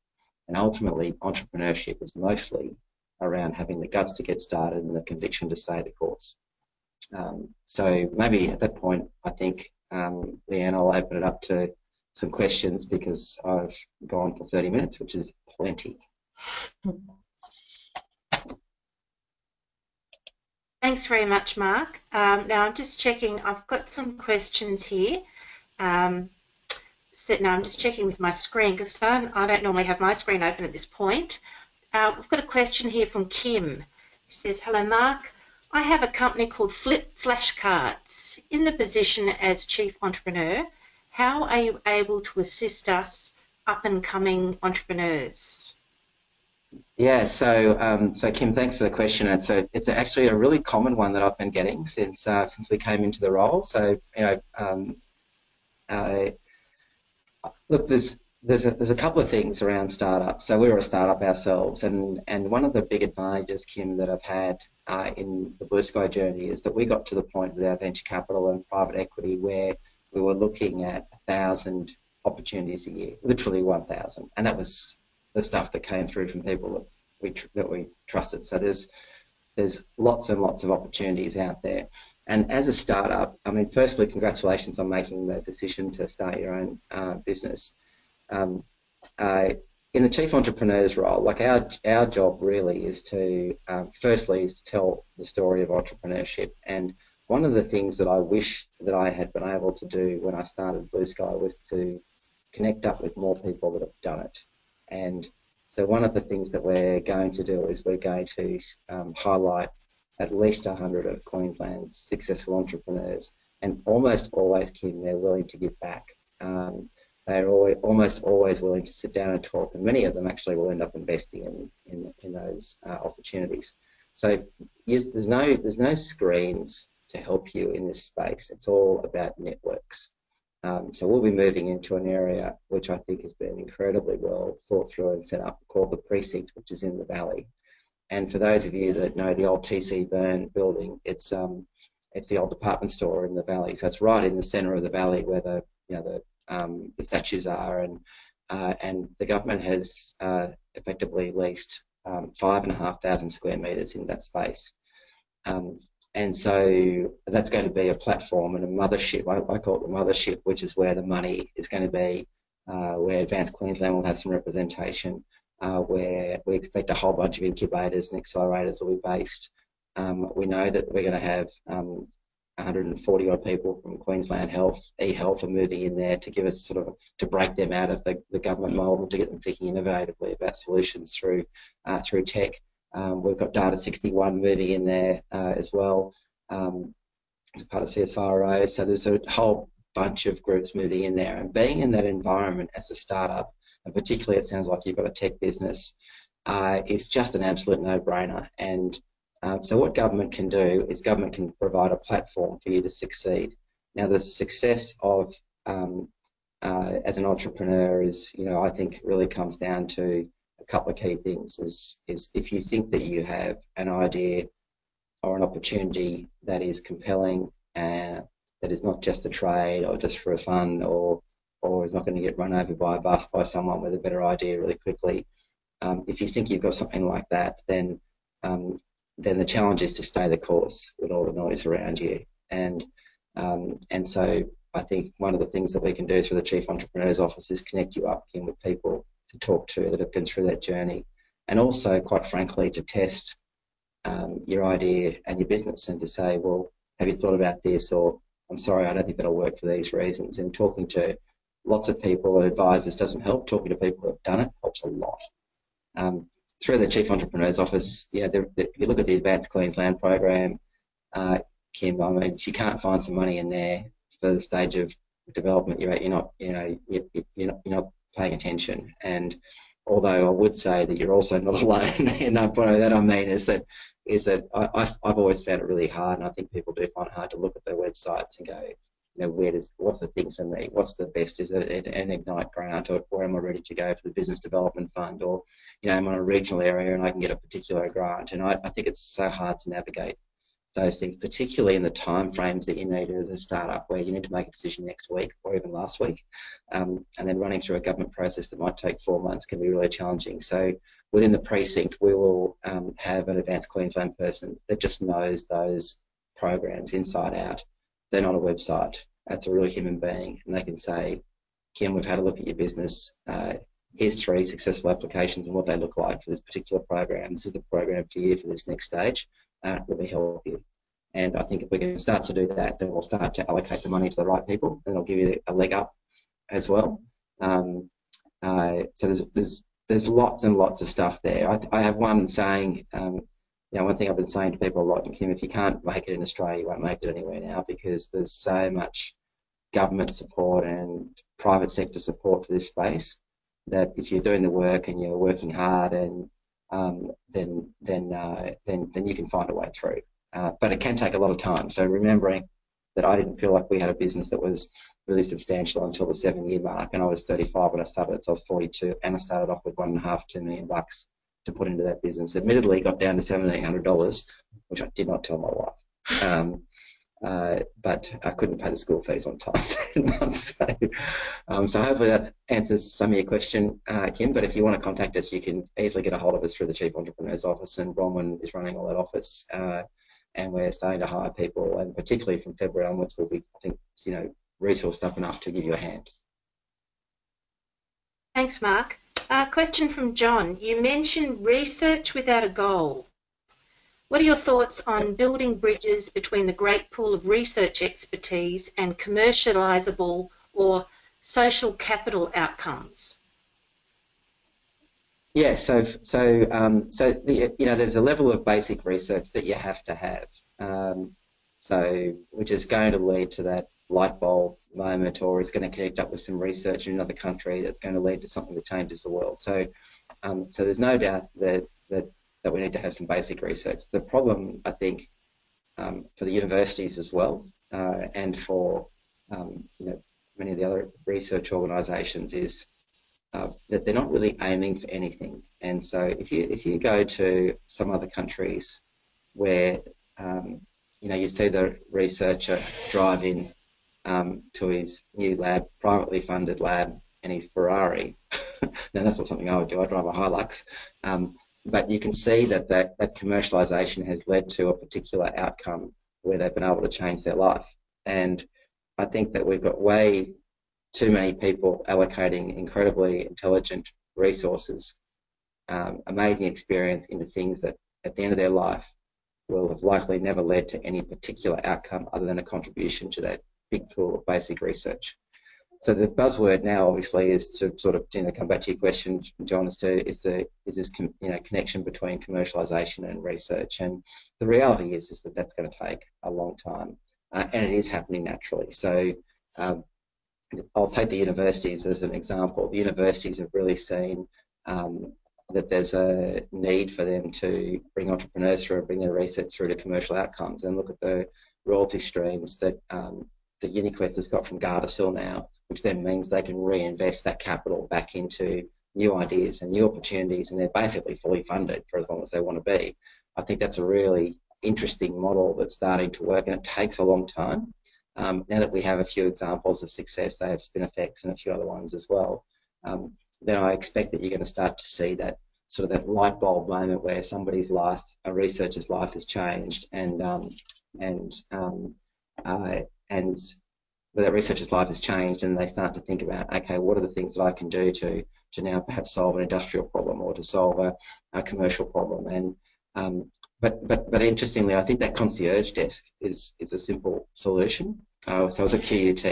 And ultimately, entrepreneurship is mostly around having the guts to get started and the conviction to stay the course. Um, so maybe at that point, I think, um, Leanne, I'll open it up to some questions because I've gone for 30 minutes, which is plenty. Thanks very much, Mark. Um, now I'm just checking, I've got some questions here. Um, so now I'm just checking with my screen because I, don't, normally have my screen open at this point. Uh, we've got a question here from Kim. She says, Hello, Mark. I have a company called Flip Flashcards. In the position as Chief Entrepreneur, how are you able to assist us up and coming entrepreneurs? Yeah, so um, so Kim, thanks for the question. It's a, it's actually a really common one that I've been getting since uh, since we came into the role. So you know, um, look, there's there's a, there's a couple of things around startups. So we were a startup ourselves, and and one of the big advantages, Kim, that I've had uh, in the Blue Sky journey is that we got to the point with our venture capital and private equity where we were looking at a thousand opportunities a year, literally 1,000, and that was the stuff that came through from people that we that we trusted. So there's there's lots and lots of opportunities out there. And as a startup, I mean, firstly, congratulations on making the decision to start your own uh, business. Um, in the chief entrepreneur's role, like our our job really is to, um, firstly, is to tell the story of entrepreneurship. And one of the things that I wish that I had been able to do when I started Blue Sky was to connect up with more people that have done it. And so one of the things that we're going to do is we're going to um, highlight at least 100 of Queensland's successful entrepreneurs. And almost always, Kim, they're willing to give back. Um, they're always, almost always willing to sit down and talk, and many of them actually will end up investing in, in, in those uh, opportunities. So yes, there's no there's no screens to help you in this space. It's all about networks. Um, so we'll be moving into an area which I think has been incredibly well thought through and set up called the Precinct, which is in the Valley. And for those of you that know the old TC Beirne building, it's um, it's the old department store in the Valley. So it's right in the centre of the Valley where the you know the um, the statues are, and uh, and the government has uh, effectively leased um, five and a half thousand square metres in that space. Um, and so that's going to be a platform and a mothership. I, I, call it the mothership, which is where the money is going to be, uh, where Advance Queensland will have some representation, uh, where we expect a whole bunch of incubators and accelerators will be based. Um, we know that we're going to have um, 140 odd people from Queensland Health, eHealth are moving in there to give us sort of to break them out of the, the government mold and to get them thinking innovatively about solutions through uh, through tech. Um, we've got Data 61 moving in there uh, as well um, as part of CSIRO. So there's a whole bunch of groups moving in there. And being in that environment as a startup, and particularly it sounds like you've got a tech business, uh, is just an absolute no-brainer. And um, so what government can do is government can provide a platform for you to succeed. Now the success of um, uh, as an entrepreneur is, you know, I think really comes down to couple of key things is, is if you think that you have an idea or an opportunity that is compelling and that is not just a trade or just for a fun or or is not going to get run over by a bus by someone with a better idea really quickly. Um, if you think you've got something like that, then um, then the challenge is to stay the course with all the noise around you. And um, and so I think one of the things that we can do through the Chief Entrepreneur's Office is connect you up again with people to talk to that have been through that journey, and also, quite frankly, to test um, your idea and your business and to say, well, have you thought about this? Or I'm sorry, I don't think that'll work for these reasons. And talking to lots of people and advisors doesn't help. Talking to people who've done it helps a lot. Um, through the Chief Entrepreneur's Office, you know, if you look at the Advance Queensland program, uh, Kim, I mean, if you can't find some money in there for the stage of development you're at, you're not, you know, you're, you're not, you're not paying attention. And although I would say that you're also not alone, and by that I mean is that is that I, I've, I've always found it really hard, and I think people do find it hard to look at their websites and go, you know, where does what's the thing for me? What's the best? Is it an Ignite grant, or, am I ready to go for the business development fund, or you know, I'm on a regional area and I can get a particular grant? And I, I think it's so hard to navigate those things, particularly in the time frames that you need as a startup, where you need to make a decision next week or even last week, um, and then running through a government process that might take four months can be really challenging. So within the precinct, we will um, have an Advance Queensland person that just knows those programs inside out. They're not a website. That's a real human being, and they can say, "Kim, we've had a look at your business. Uh, here's three successful applications and what they look like for this particular program. This is the program for you for this next stage uh, that we help you. And I think if we can start to do that, then we'll start to allocate the money to the right people, and it'll give you a leg up as well. Um, uh, so there's, there's there's lots and lots of stuff there. I, I have one saying, um, you know, one thing I've been saying to people a lot, Kim, if you can't make it in Australia, you won't make it anywhere now because there's so much government support and private sector support for this space. that if you're doing the work and you're working hard, and um, then then uh, then then you can find a way through. Uh, but it can take a lot of time. So remembering that I didn't feel like we had a business that was really substantial until the seven year mark, and I was 35 when I started, so I was 42, and I started off with one and a half, two million bucks to put into that business. Admittedly, got down to $1,700, which I did not tell my wife. Um, uh, but I couldn't pay the school fees on time. so, um, so hopefully that answers some of your question, uh, Kim. But if you want to contact us, you can easily get a hold of us through the Chief Entrepreneur's Office, and Bronwyn is running all that office. Uh, and we're starting to hire people, and particularly from February onwards, we'll be, I think, you know, resourced up enough to give you a hand. Thanks, Mark. Uh, question from John. You mentioned research without a goal. What are your thoughts on building bridges between the great pool of research expertise and commercialisable or social capital outcomes? Yeah, so so um, so the, you know, there's a level of basic research that you have to have. Um, so which is going to lead to that light bulb moment or is going to connect up with some research in another country that's going to lead to something that changes the world. So, um, so there's no doubt that, that, that we need to have some basic research. The problem, I think, um, for the universities as well uh, and for um, you know, many of the other research organisations is uh, that they're not really aiming for anything. And so if you, if you go to some other countries where um, you know, you see the researcher drive in um, to his new lab, privately funded lab, and his Ferrari. now that's not something I would do. I drive a Hilux. Um, but you can see that, that that commercialization has led to a particular outcome where they've been able to change their life. And I think that we've got way too many people allocating incredibly intelligent resources, um, amazing experience into things that at the end of their life will have likely never led to any particular outcome other than a contribution to that big pool of basic research. So the buzzword now, obviously, is to sort of you know come back to your question, John, as to is the is this you know connection between commercialization and research, and the reality is is that that's going to take a long time, uh, and it is happening naturally. So um, I'll take the universities as an example. The universities have really seen um, that there's a need for them to bring entrepreneurs through and bring their research through to commercial outcomes, and look at the royalty streams that um, that UniQuest has got from Gardasil now, which then means they can reinvest that capital back into new ideas and new opportunities, and they're basically fully funded for as long as they want to be. I think that's a really interesting model that's starting to work, and it takes a long time. Um, now that we have a few examples of success, they have Spinifex and a few other ones as well. Um, then I expect that you're going to start to see that sort of that light bulb moment where somebody's life, a researcher's life, has changed, and um, and uh, and that researcher's life has changed and they start to think about, okay, what are the things that I can do to, to now perhaps solve an industrial problem or to solve a, a commercial problem. And um, but, but, but interestingly, I think that concierge desk is, is a simple solution. Uh, so I was at QUT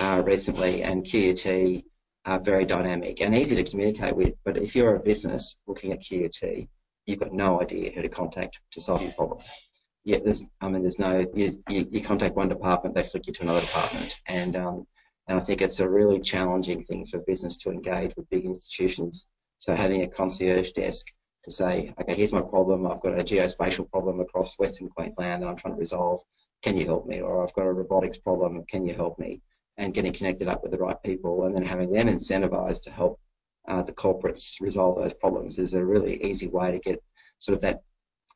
uh, recently, and QUT are very dynamic and easy to communicate with. But if you're a business looking at QUT, you've got no idea who to contact to solve your problem yeah, there's, I mean, there's no, you, you, you, contact one department, they flick you to another department. And, um, and I think it's a really challenging thing for business to engage with big institutions. So having a concierge desk to say, okay, here's my problem. I've got a geospatial problem across Western Queensland and I'm trying to resolve. Can you help me? Or I've got a robotics problem. Can you help me? And getting connected up with the right people and then having them incentivized to help uh, the corporates resolve those problems is a really easy way to get sort of that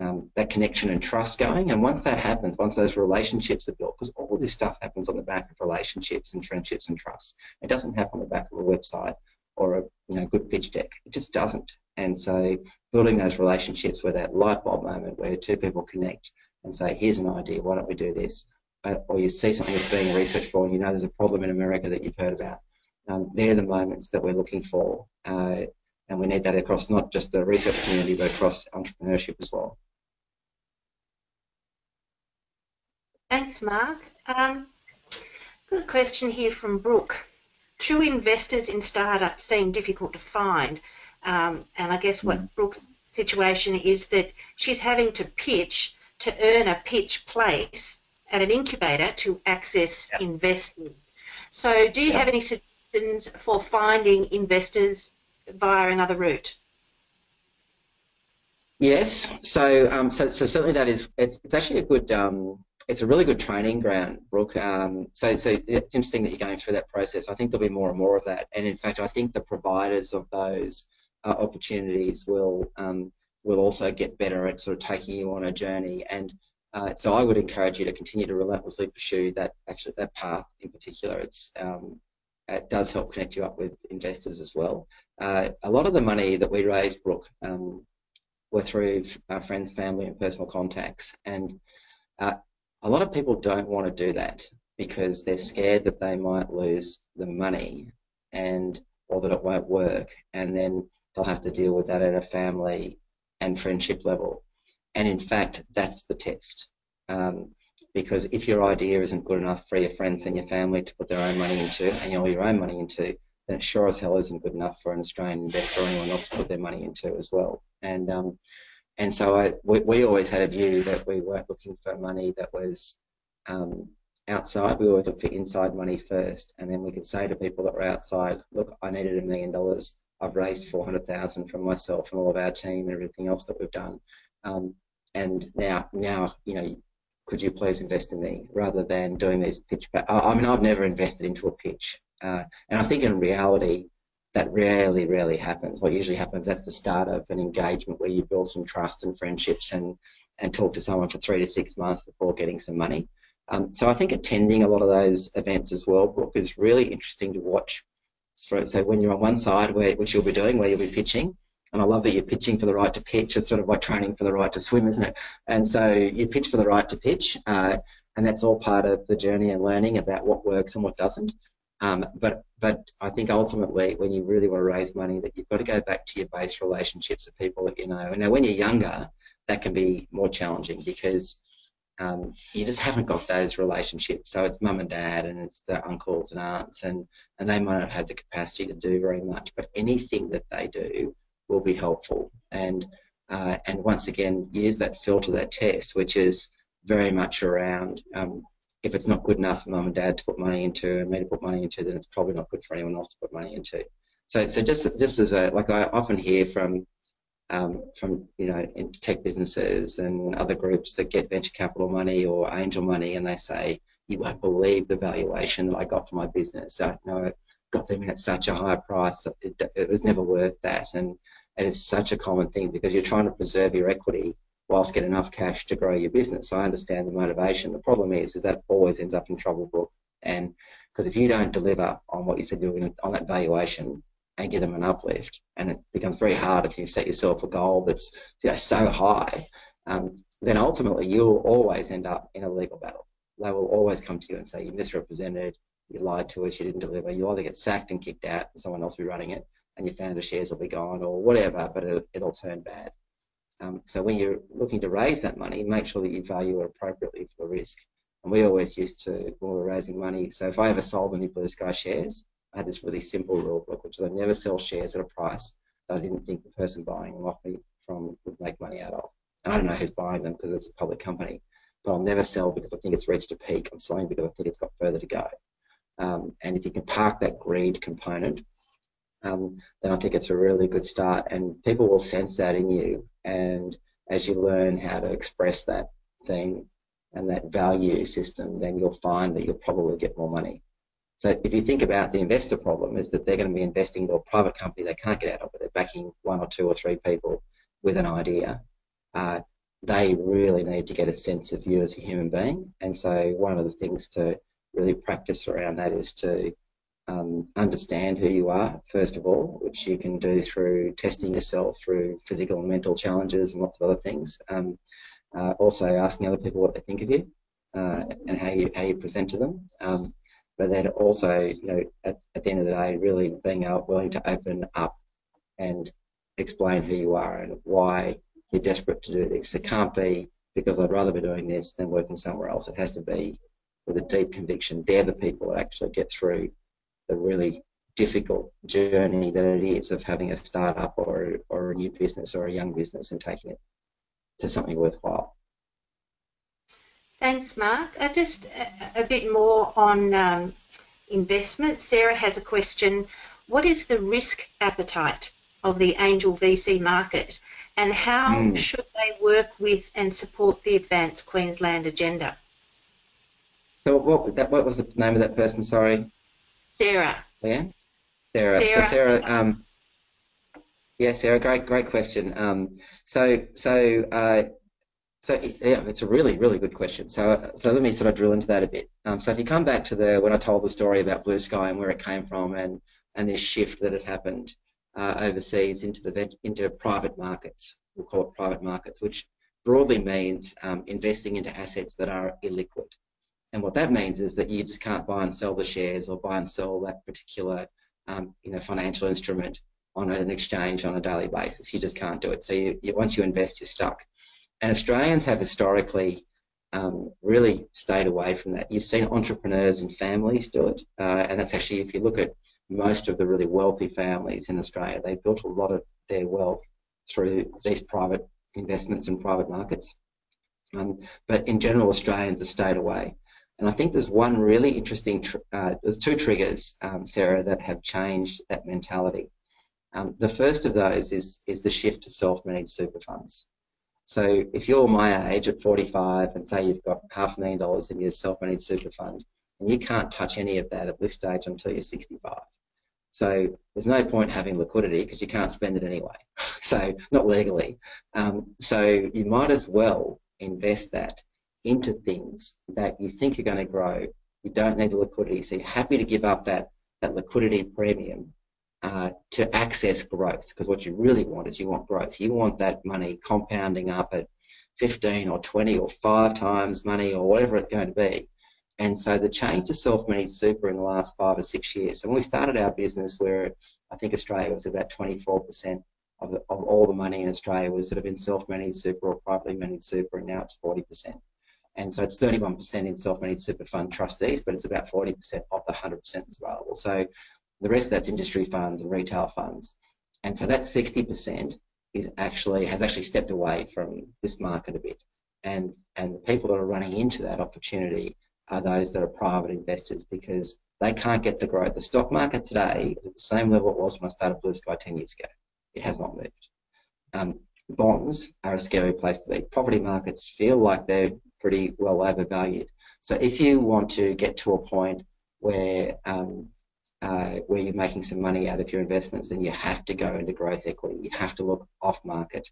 um, that connection and trust going. And once that happens, once those relationships are built, because all this stuff happens on the back of relationships and friendships and trust. It doesn't happen on the back of a website or a you know good pitch deck. It just doesn't. And so building those relationships where that light bulb moment where two people connect and say, here's an idea, why don't we do this? Or you see something that's being researched for and you know there's a problem in America that you've heard about. Um, they're the moments that we're looking for. Uh, and we need that across not just the research community, but across entrepreneurship as well. Thanks, Mark. Um, got a question here from Brooke. True investors in startups seem difficult to find, um, and I guess what mm. Brooke's situation is that she's having to pitch to earn a pitch place at an incubator to access yep. investors. So, do you yep. have any suggestions for finding investors via another route? Yes, so um, so, so certainly that is it's, it's actually a good um, it's a really good training ground, Brooke. Um, so so it's interesting that you're going through that process. I think there'll be more and more of that, and in fact, I think the providers of those uh, opportunities will um, will also get better at sort of taking you on a journey. And uh, so I would encourage you to continue to relentlessly pursue that actually that path in particular. It's um, it does help connect you up with investors as well. Uh, a lot of the money that we raised, Brooke, um, were through our friends, family, and personal contacts. And uh, a lot of people don't want to do that because they're scared that they might lose the money and or that it won't work, and then they'll have to deal with that at a family and friendship level. And in fact, that's the test. Um, because if your idea isn't good enough for your friends and your family to put their own money into and all your own money into, then it sure as hell isn't good enough for an Australian investor or anyone else to put their money into as well. And um, and so I, we, we always had a view that we weren't looking for money that was um, outside. We always look for inside money first, and then we could say to people that were outside, "Look, I needed a million dollars. I've raised four hundred thousand from myself and all of our team and everything else that we've done. Um, and now, now, you know, could you please invest in me rather than doing these pitch back. I mean, I've never invested into a pitch. Uh, and I think in reality, that rarely, rarely happens. What usually happens, that's the start of an engagement where you build some trust and friendships and, and talk to someone for three to six months before getting some money. Um, so I think attending a lot of those events as well, Brooke, is really interesting to watch. So when you're on one side, where, which you'll be doing, where you'll be pitching, and I love that you're pitching for the right to pitch. It's sort of like training for the right to swim, isn't it? And so you pitch for the right to pitch, uh, and that's all part of the journey and learning about what works and what doesn't. Um, but but I think ultimately, when you really want to raise money, that you've got to go back to your base relationships of people that you know. And now, when you're younger, that can be more challenging because um, you just haven't got those relationships. So it's mum and dad, and it's the uncles and aunts, and and they might not have the capacity to do very much. But anything that they do will be helpful. And uh, and once again, use that filter, that test, which is very much around um, if it's not good enough for mum and dad to put money into and me to put money into, then it's probably not good for anyone else to put money into. So, so just just as a like I often hear from um, from you know tech businesses and other groups that get venture capital money or angel money, and they say you won't believe the valuation that I got for my business. So, no, got them at such a high price. It, it was never worth that. And, and it's such a common thing because you're trying to preserve your equity whilst get enough cash to grow your business. I understand the motivation. The problem is, is that always ends up in trouble, Brooke. And because if you don't deliver on what you said to, on that valuation and give them an uplift, and it becomes very hard if you set yourself a goal that's you know so high, um, then ultimately you'll always end up in a legal battle. They will always come to you and say you misrepresented, you lied to us, you didn't deliver, you either get sacked and kicked out and someone else will be running it and your founder shares will be gone or whatever, but it, it'll turn bad. Um, so when you're looking to raise that money, make sure that you value it appropriately for the risk. And we always used to, when we were raising money, so if I ever sold any Blue Sky shares, I had this really simple rule book, which is I never sell shares at a price that I didn't think the person buying them off me from would make money out of. And I don't know who's buying them because it's a public company, but I'll never sell because I think it's reached a peak. I'm selling because I think it's got further to go. Um, and if you can park that greed component, um, then I think it's a really good start. And people will sense that in you. And as you learn how to express that thing and that value system, then you'll find that you'll probably get more money. So if you think about the investor problem, is that they're going to be investing into a private company they can't get out of it. They're backing one or two or three people with an idea. Uh, they really need to get a sense of you as a human being. And so one of the things to really practice around that is to um, understand who you are, first of all, which you can do through testing yourself through physical and mental challenges and lots of other things. Um, uh, also asking other people what they think of you uh, and how you, how you present to them. Um, but then also, you know, at, at the end of the day, really being willing to open up and explain who you are and why you're desperate to do this. It can't be because I'd rather be doing this than working somewhere else. It has to be with a deep conviction. They're the people that actually get through the really difficult journey that it is of having a startup or, or a new business or a young business and taking it to something worthwhile. Thanks, Mark. Uh, just a, a, bit more on um, investment. Sarah has a question. What is the risk appetite of the angel VC market and how mm. should they work with and support the Advance Queensland agenda? So what, that, what was the name of that person, sorry? Sarah. Yeah? Sarah. Sarah. So Sarah, um, yeah, Sarah, great, great question. Um, so, so, uh, so yeah, it's a really, really good question. So, so let me sort of drill into that a bit. Um, so if you come back to the when I told the story about Blue Sky and where it came from, and and this shift that had happened uh, overseas into the into private markets, we'll call it private markets, which broadly means um, investing into assets that are illiquid. And what that means is that you just can't buy and sell the shares or buy and sell that particular um, you know financial instrument on an exchange on a daily basis. You just can't do it. So you, you, once you invest, you're stuck. And Australians have historically um, really stayed away from that. You've seen entrepreneurs and families do it, uh, and that's actually if you look at most of the really wealthy families in Australia, they built a lot of their wealth through these private investments and private markets. Um, but in general, Australians have stayed away. And I think there's one really interesting, uh, there's two triggers, um, Sarah, that have changed that mentality. Um, the first of those is, is the shift to self-managed super funds. So if you're my age at 45 and say you've got half a million dollars in your self-managed super fund, and you can't touch any of that at this stage until you're 65. So there's no point having liquidity because you can't spend it anyway. so not legally. Um, so you might as well invest that into things that you think you're going to grow. You don't need the liquidity, so you're happy to give up that that liquidity premium uh, to access growth because what you really want is you want growth. You want that money compounding up at 15 or 20 or five times money or whatever it's going to be. And so the change to self-managed super in the last five or six years. So when we started our business, where I think Australia was about 24% of, of all the money in Australia was sort of in self-managed super or privately managed super, and now it's 40%. And so it's 31% in self-managed super fund trustees, but it's about 40% of the 100% that's available. So the rest of that's industry funds and retail funds. And so that 60% is actually has actually stepped away from this market a bit. And and the people that are running into that opportunity are those that are private investors because they can't get the growth. The stock market today is at the same level it was when I started Blue Sky 10 years ago. It has not moved. Um, bonds are a scary place to be. Property markets feel like they're pretty well overvalued. So if you want to get to a point where um, uh, where you're making some money out of your investments, then you have to go into growth equity. You have to look off market.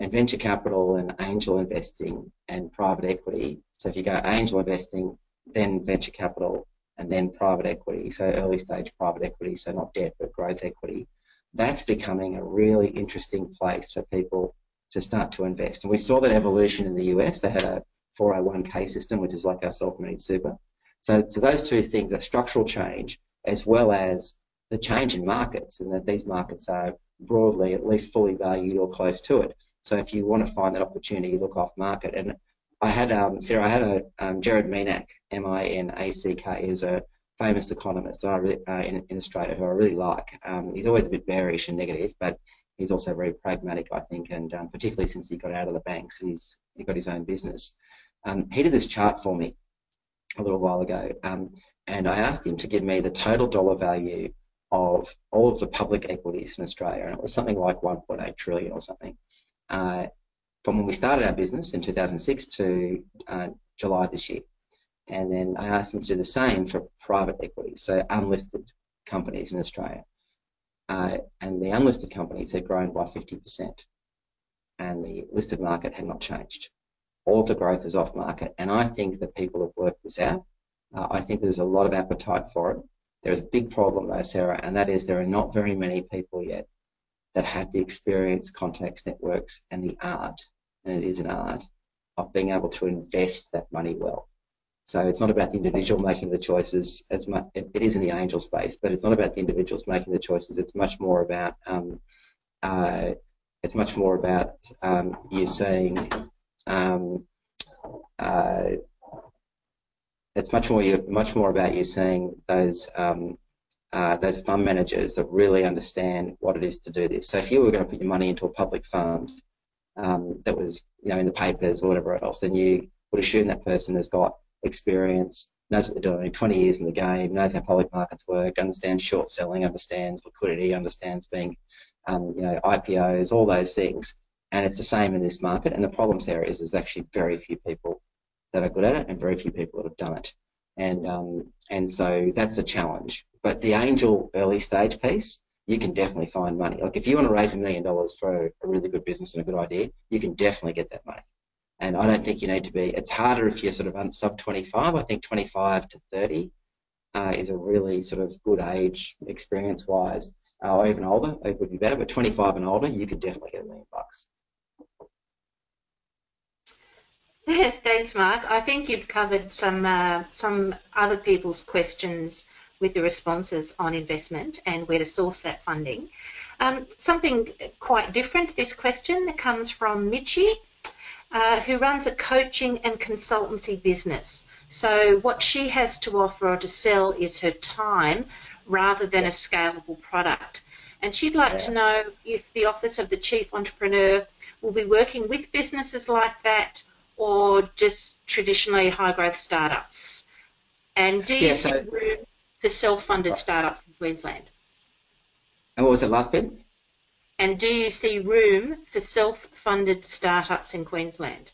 And venture capital and angel investing and private equity. So if you go angel investing, then venture capital, and then private equity, so early stage private equity, so not debt but growth equity, that's becoming a really interesting place for people to start to invest. And we saw that evolution in the US. They had a 401k system, which is like our self-managed super. So, so those two things are structural change as well as the change in markets and that these markets are broadly at least fully valued or close to it. So if you want to find that opportunity, look off market. And I had, um, Sarah, I had a um, Gerard Minack, M-I-N-A-C-K, is a famous economist that uh, in, in, Australia who I really like. Um, he's always a bit bearish and negative, but he's also very pragmatic, I think, and um, particularly since he got out of the banks he's he got his own business. Um, he did this chart for me a little while ago, um, and I asked him to give me the total dollar value of all of the public equities in Australia, and it was something like 1.8 trillion or something. Uh, from when we started our business in 2006 to uh, July this year. And then I asked him to do the same for private equities, so unlisted companies in Australia. Uh, and the unlisted companies had grown by 50%, and the listed market had not changed. All the growth is off market, and I think that people have worked this out uh, I think there's a lot of appetite for it. There's a big problem though, Sarah, and that is there are not very many people yet that have the experience, context networks, and the art, and it is an art, of being able to invest that money well. So it's not about the individual making the choices. It's much, it, it is in the angel space, but it's not about the individuals making the choices. It's much more about um, uh, it's much more about um, you saying um, uh, it's much more you much more about you seeing those um, uh, those fund managers that really understand what it is to do this. So if you were going to put your money into a public fund um, that was you know in the papers or whatever else, then you would assume that person has got experience knows what they're doing, 20 years in the game, knows how public markets work, understands short selling, understands liquidity, understands being, um, you know, IPOs, all those things. And it's the same in this market. And the problem, Sarah, is there's actually very few people that are good at it and very few people that have done it. And um, and so that's a challenge. But the angel early stage piece, you can definitely find money. Like if you want to raise a million dollars for a really good business and a good idea, you can definitely get that money. And I don't think you need to be. It's harder if you're sort of sub 25. I think 25 to 30 uh, is a really sort of good age experience wise, uh, or even older. It would be better, but 25 and older, you could definitely get a million bucks. Thanks, Mark. I think you've covered some uh, some other people's questions with the responses on investment and where to source that funding. Um, something quite different. This question comes from Michi, uh, who runs a coaching and consultancy business. So what she has to offer or to sell is her time rather than a scalable product. And she'd like yeah. to know if the Office of the Chief Entrepreneur will be working with businesses like that or just traditionally high growth startups? And do you yeah, so, see room for self funded startups in Queensland? And what was the last bit? And do you see room for self funded startups in Queensland?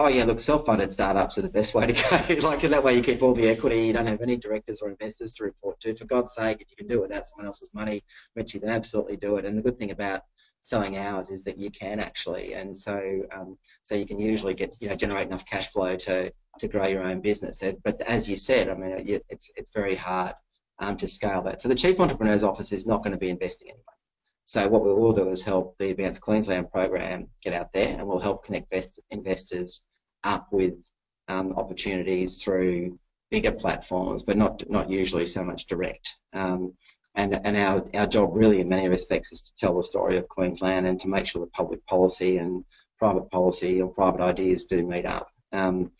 Oh yeah, look, self-funded startups are the best way to go. like in that way, you keep all the equity. You don't have any directors or investors to report to. For God's sake, if you can do it without someone else's money, Richie, then absolutely do it. And the good thing about selling hours is that you can actually, and so um, so you can usually get you know generate enough cash flow to to grow your own business. But as you said, I mean, it's it's very hard um, to scale that. So the chief entrepreneur's office is not going to be investing any. So what we will do is help the Advance Queensland program get out there, and we'll help connect investors up with um, opportunities through bigger platforms, but not not usually so much direct. Um, and and our, our job really in many respects is to tell the story of Queensland and to make sure that public policy and private policy or private ideas do meet up. Um,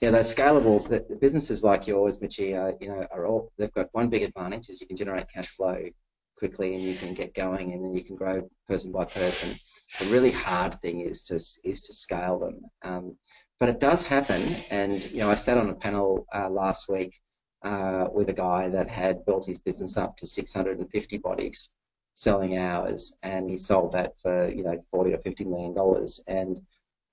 yeah, they're scalable. The, businesses like yours, Michi, are, you know, are all they've got one big advantage is you can generate cash flow quickly and you can get going and then you can grow person by person. The really hard thing is to is to scale them. Um, but it does happen, and you know, I sat on a panel uh, last week uh, with a guy that had built his business up to 650 bodies selling hours, and he sold that for you know 40 or 50 million dollars, and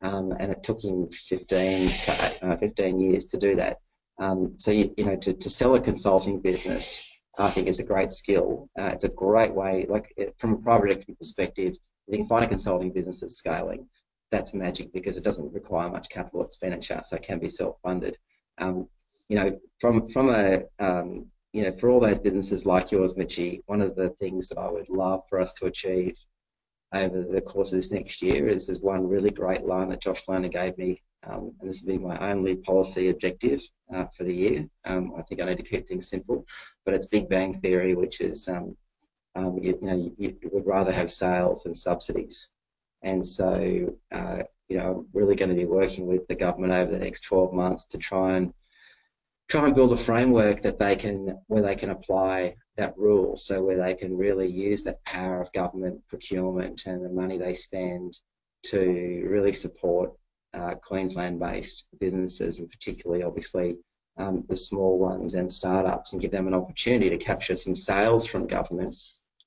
um, and it took him 15 to uh, 15 years to do that. Um, so you, you know to, to sell a consulting business, I think is a great skill. Uh, it's a great way, like it, from a private equity perspective, if you can find a consulting business that's scaling, that's magic because it doesn't require much capital expenditure, so it can be self-funded. Um, you know, from from a um, you know, for all those businesses like yours, Michi, one of the things that I would love for us to achieve over the course of this next year is there's one really great line that Josh Lerner gave me, um, and this will be my only policy objective uh, for the year. Um, I think I need to keep things simple, but it's Big Bang Theory, which is um, um you, you, know you, you, would rather have sales than subsidies, and so uh, you know I'm really going to be working with the government over the next 12 months to try and try and build a framework that they can where they can apply that rule so where they can really use that power of government procurement and the money they spend to really support uh, Queensland-based businesses and particularly obviously um, the small ones and startups and give them an opportunity to capture some sales from government.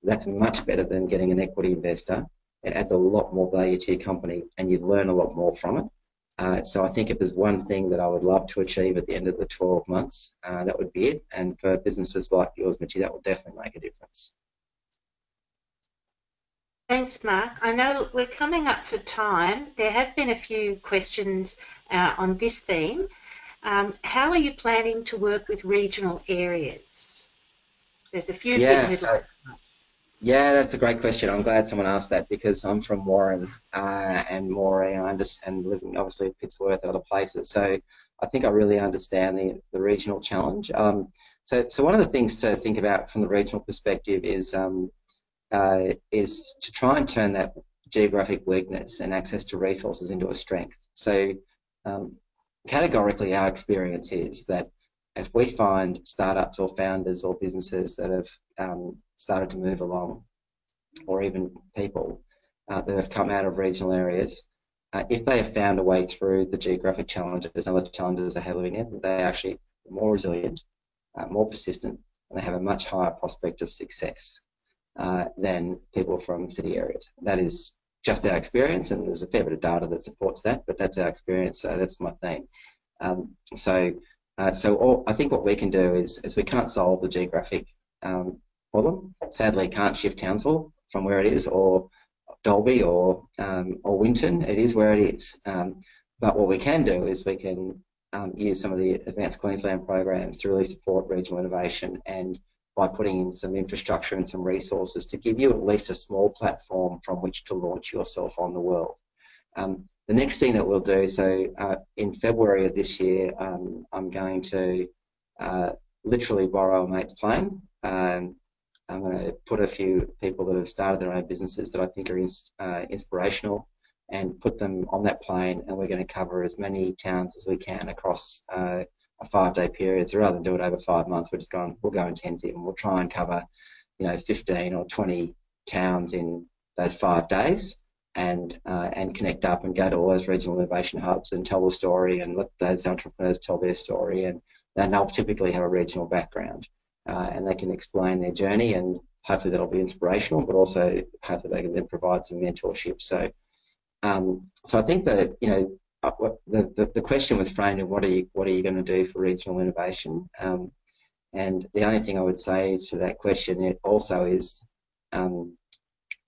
That's much better than getting an equity investor. It adds a lot more value to your company and you learn a lot more from it. Uh, so I think if there's one thing that I would love to achieve at the end of the 12 months, uh, that would be it. And for businesses like yours, Mitchie, that will definitely make a difference. Thanks, Mark. I know we're coming up for time. There have been a few questions uh, on this theme. Um, how are you planning to work with regional areas? There's a few yeah, people who'd like yeah, that's a great question. I'm glad someone asked that because I'm from Warren uh, and Moree and, and living obviously in Pittsworth and other places. So I think I really understand the, the regional challenge. Um, so, so one of the things to think about from the regional perspective is um, uh, is to try and turn that geographic weakness and access to resources into a strength. So um, categorically, our experience is that if we find startups or founders or businesses that have um, started to move along, or even people uh, that have come out of regional areas, uh, if they have found a way through the geographic challenges and other challenges they have living in, they are actually more resilient, uh, more persistent, and they have a much higher prospect of success uh, than people from city areas. That is just our experience, and there's a fair bit of data that supports that, but that's our experience, so that's my theme. Um, so, uh, so all, I think what we can do is, is we can't solve the geographic um, problem. Sadly, can't shift Townsville from where it is, or Dalby, or um, or Winton. It is where it is. Um, but what we can do is we can um, use some of the Advance Queensland programs to really support regional innovation and by putting in some infrastructure and some resources to give you at least a small platform from which to launch yourself on the world. Um, the next thing that we'll do, so uh, in February of this year, um, I'm going to uh, literally borrow a mate's plane. Um, I'm going to put a few people that have started their own businesses that I think are ins uh, inspirational and put them on that plane, and we're going to cover as many towns as we can across uh, a five-day period. So rather than do it over five months, we're just going, we'll go intensive, and we'll try and cover, you know, 15 or 20 towns in those five days, and uh, and connect up and go to all those regional innovation hubs and tell the story and let those entrepreneurs tell their story, and and they'll typically have a regional background, uh, and they can explain their journey, and hopefully that'll be inspirational, but also hopefully they can then provide some mentorship. So um, so I think that you know uh, the, the, the question was framed of what are you what are you going to do for regional innovation? Um, and the only thing I would say to that question it also is um,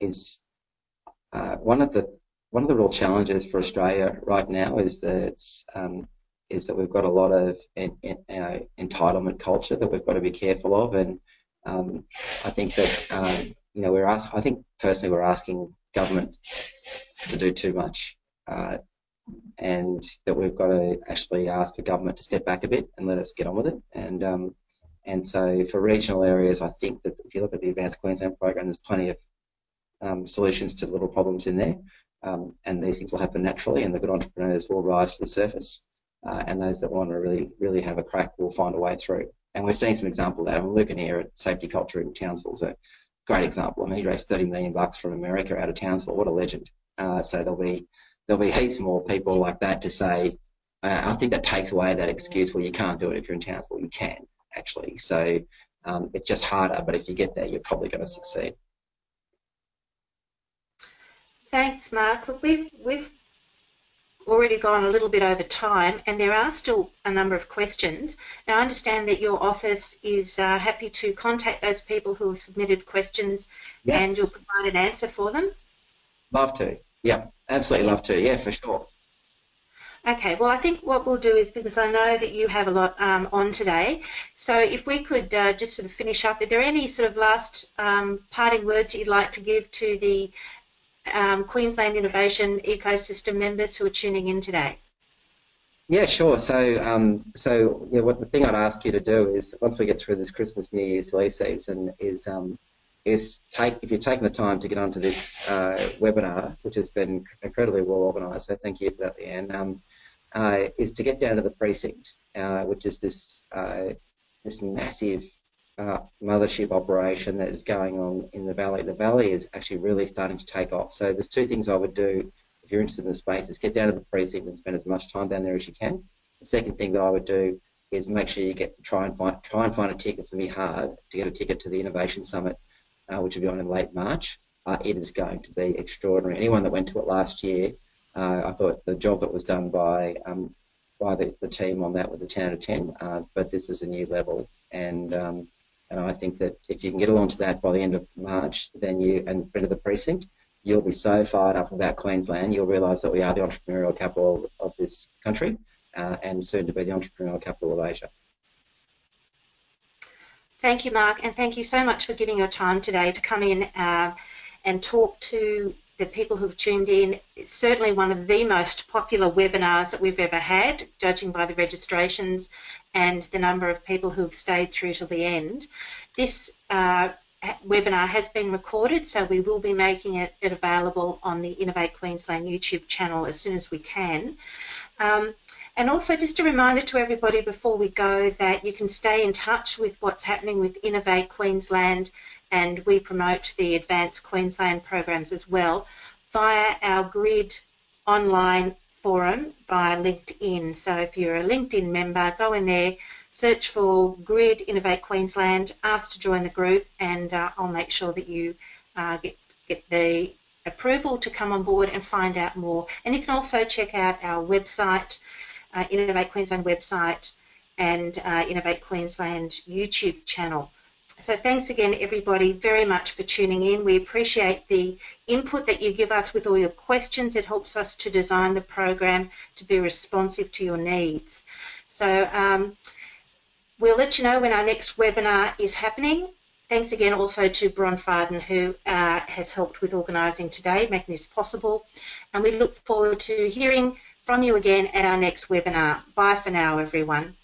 is uh, one of the one of the real challenges for Australia right now is that um, is that we've got a lot of entitlement culture that we've got to be careful of, and um, I think that um, you know we're ask, I think personally we're asking governments to do too much. Uh, and that we've got to actually ask the government to step back a bit and let us get on with it. And um, and so for regional areas, I think that if you look at the Advance Queensland program, there's plenty of um, solutions to little problems in there. Um, and these things will happen naturally, and the good entrepreneurs will rise to the surface. Uh, and those that want to really, really have a crack will find a way through. And we're seeing some example of that. I'm looking here at SafetyCulture in Townsville. So great example. I mean, he raised 30 million bucks from America out of Townsville. What a legend. Uh, so there'll be there'll be heaps more people like that to say. Uh, I think that takes away that excuse. Well, you can't do it if you're in Townsville. You can actually. So um, it's just harder. But if you get there, you're probably going to succeed. Thanks, Mark. Look, we've we've already gone a little bit over time and there are still a number of questions. Now, I understand that your office is uh, happy to contact those people who have submitted questions yes. and you'll provide an answer for them. Love to. Yeah, absolutely love to. Yeah, for sure. Okay, well, I think what we'll do is because I know that you have a lot um, on today, so if we could uh, just sort of finish up, are there any sort of last um, parting words you'd like to give to the um, Queensland Innovation Ecosystem members who are tuning in today? Yeah, sure. So, um, so yeah, what the thing I'd ask you to do is once we get through this Christmas, New Year's leave season, is um, is take if you're taking the time to get onto this uh, webinar, which has been incredibly well organised. So thank you for that, Leanne. Um, uh, is to get down to the precinct, uh, which is this uh, this massive uh, mothership operation that is going on in the valley. The valley is actually really starting to take off. So there's two things I would do if you're interested in the space: is get down to the precinct and spend as much time down there as you can. The second thing that I would do is make sure you get try and find try and find a ticket. It's to be hard to get a ticket to the Innovation Summit, uh, which will be on in late March. Uh, it is going to be extraordinary. Anyone that went to it last year, uh, I thought the job that was done by um, by the, the, team on that was a 10 out of 10. Uh, but this is a new level, and um, and I think that if you can get along to that by the end of March, then you and rid of the precinct, you'll be so fired up about Queensland, you'll realise that we are the entrepreneurial capital of this country uh, and soon to be the entrepreneurial capital of Asia. Thank you, Mark, and thank you so much for giving your time today to come in uh, and talk to the people who've tuned in. It's certainly one of the most popular webinars that we've ever had, judging by the registrations and the number of people who've stayed through to the end. This uh, webinar has been recorded, so we will be making it, it, available on the Innovate Queensland YouTube channel as soon as we can. Um, and also just a reminder to everybody before we go that you can stay in touch with what's happening with Innovate Queensland and we promote the Advance Queensland programs as well via our GRID online forum via LinkedIn. So if you're a LinkedIn member, go in there, search for Grid Innovate Queensland, ask to join the group, and uh, I'll make sure that you uh, get, get the approval to come on board and find out more. And you can also check out our website, uh, Innovate Queensland website, and uh, Innovate Queensland YouTube channel. So thanks again, everybody, very much for tuning in. We appreciate the input that you give us with all your questions. It helps us to design the program to be responsive to your needs. So um, we'll let you know when our next webinar is happening. Thanks again also to Bron Farden, who uh, has helped with organising today, making this possible. And we look forward to hearing from you again at our next webinar. Bye for now, everyone.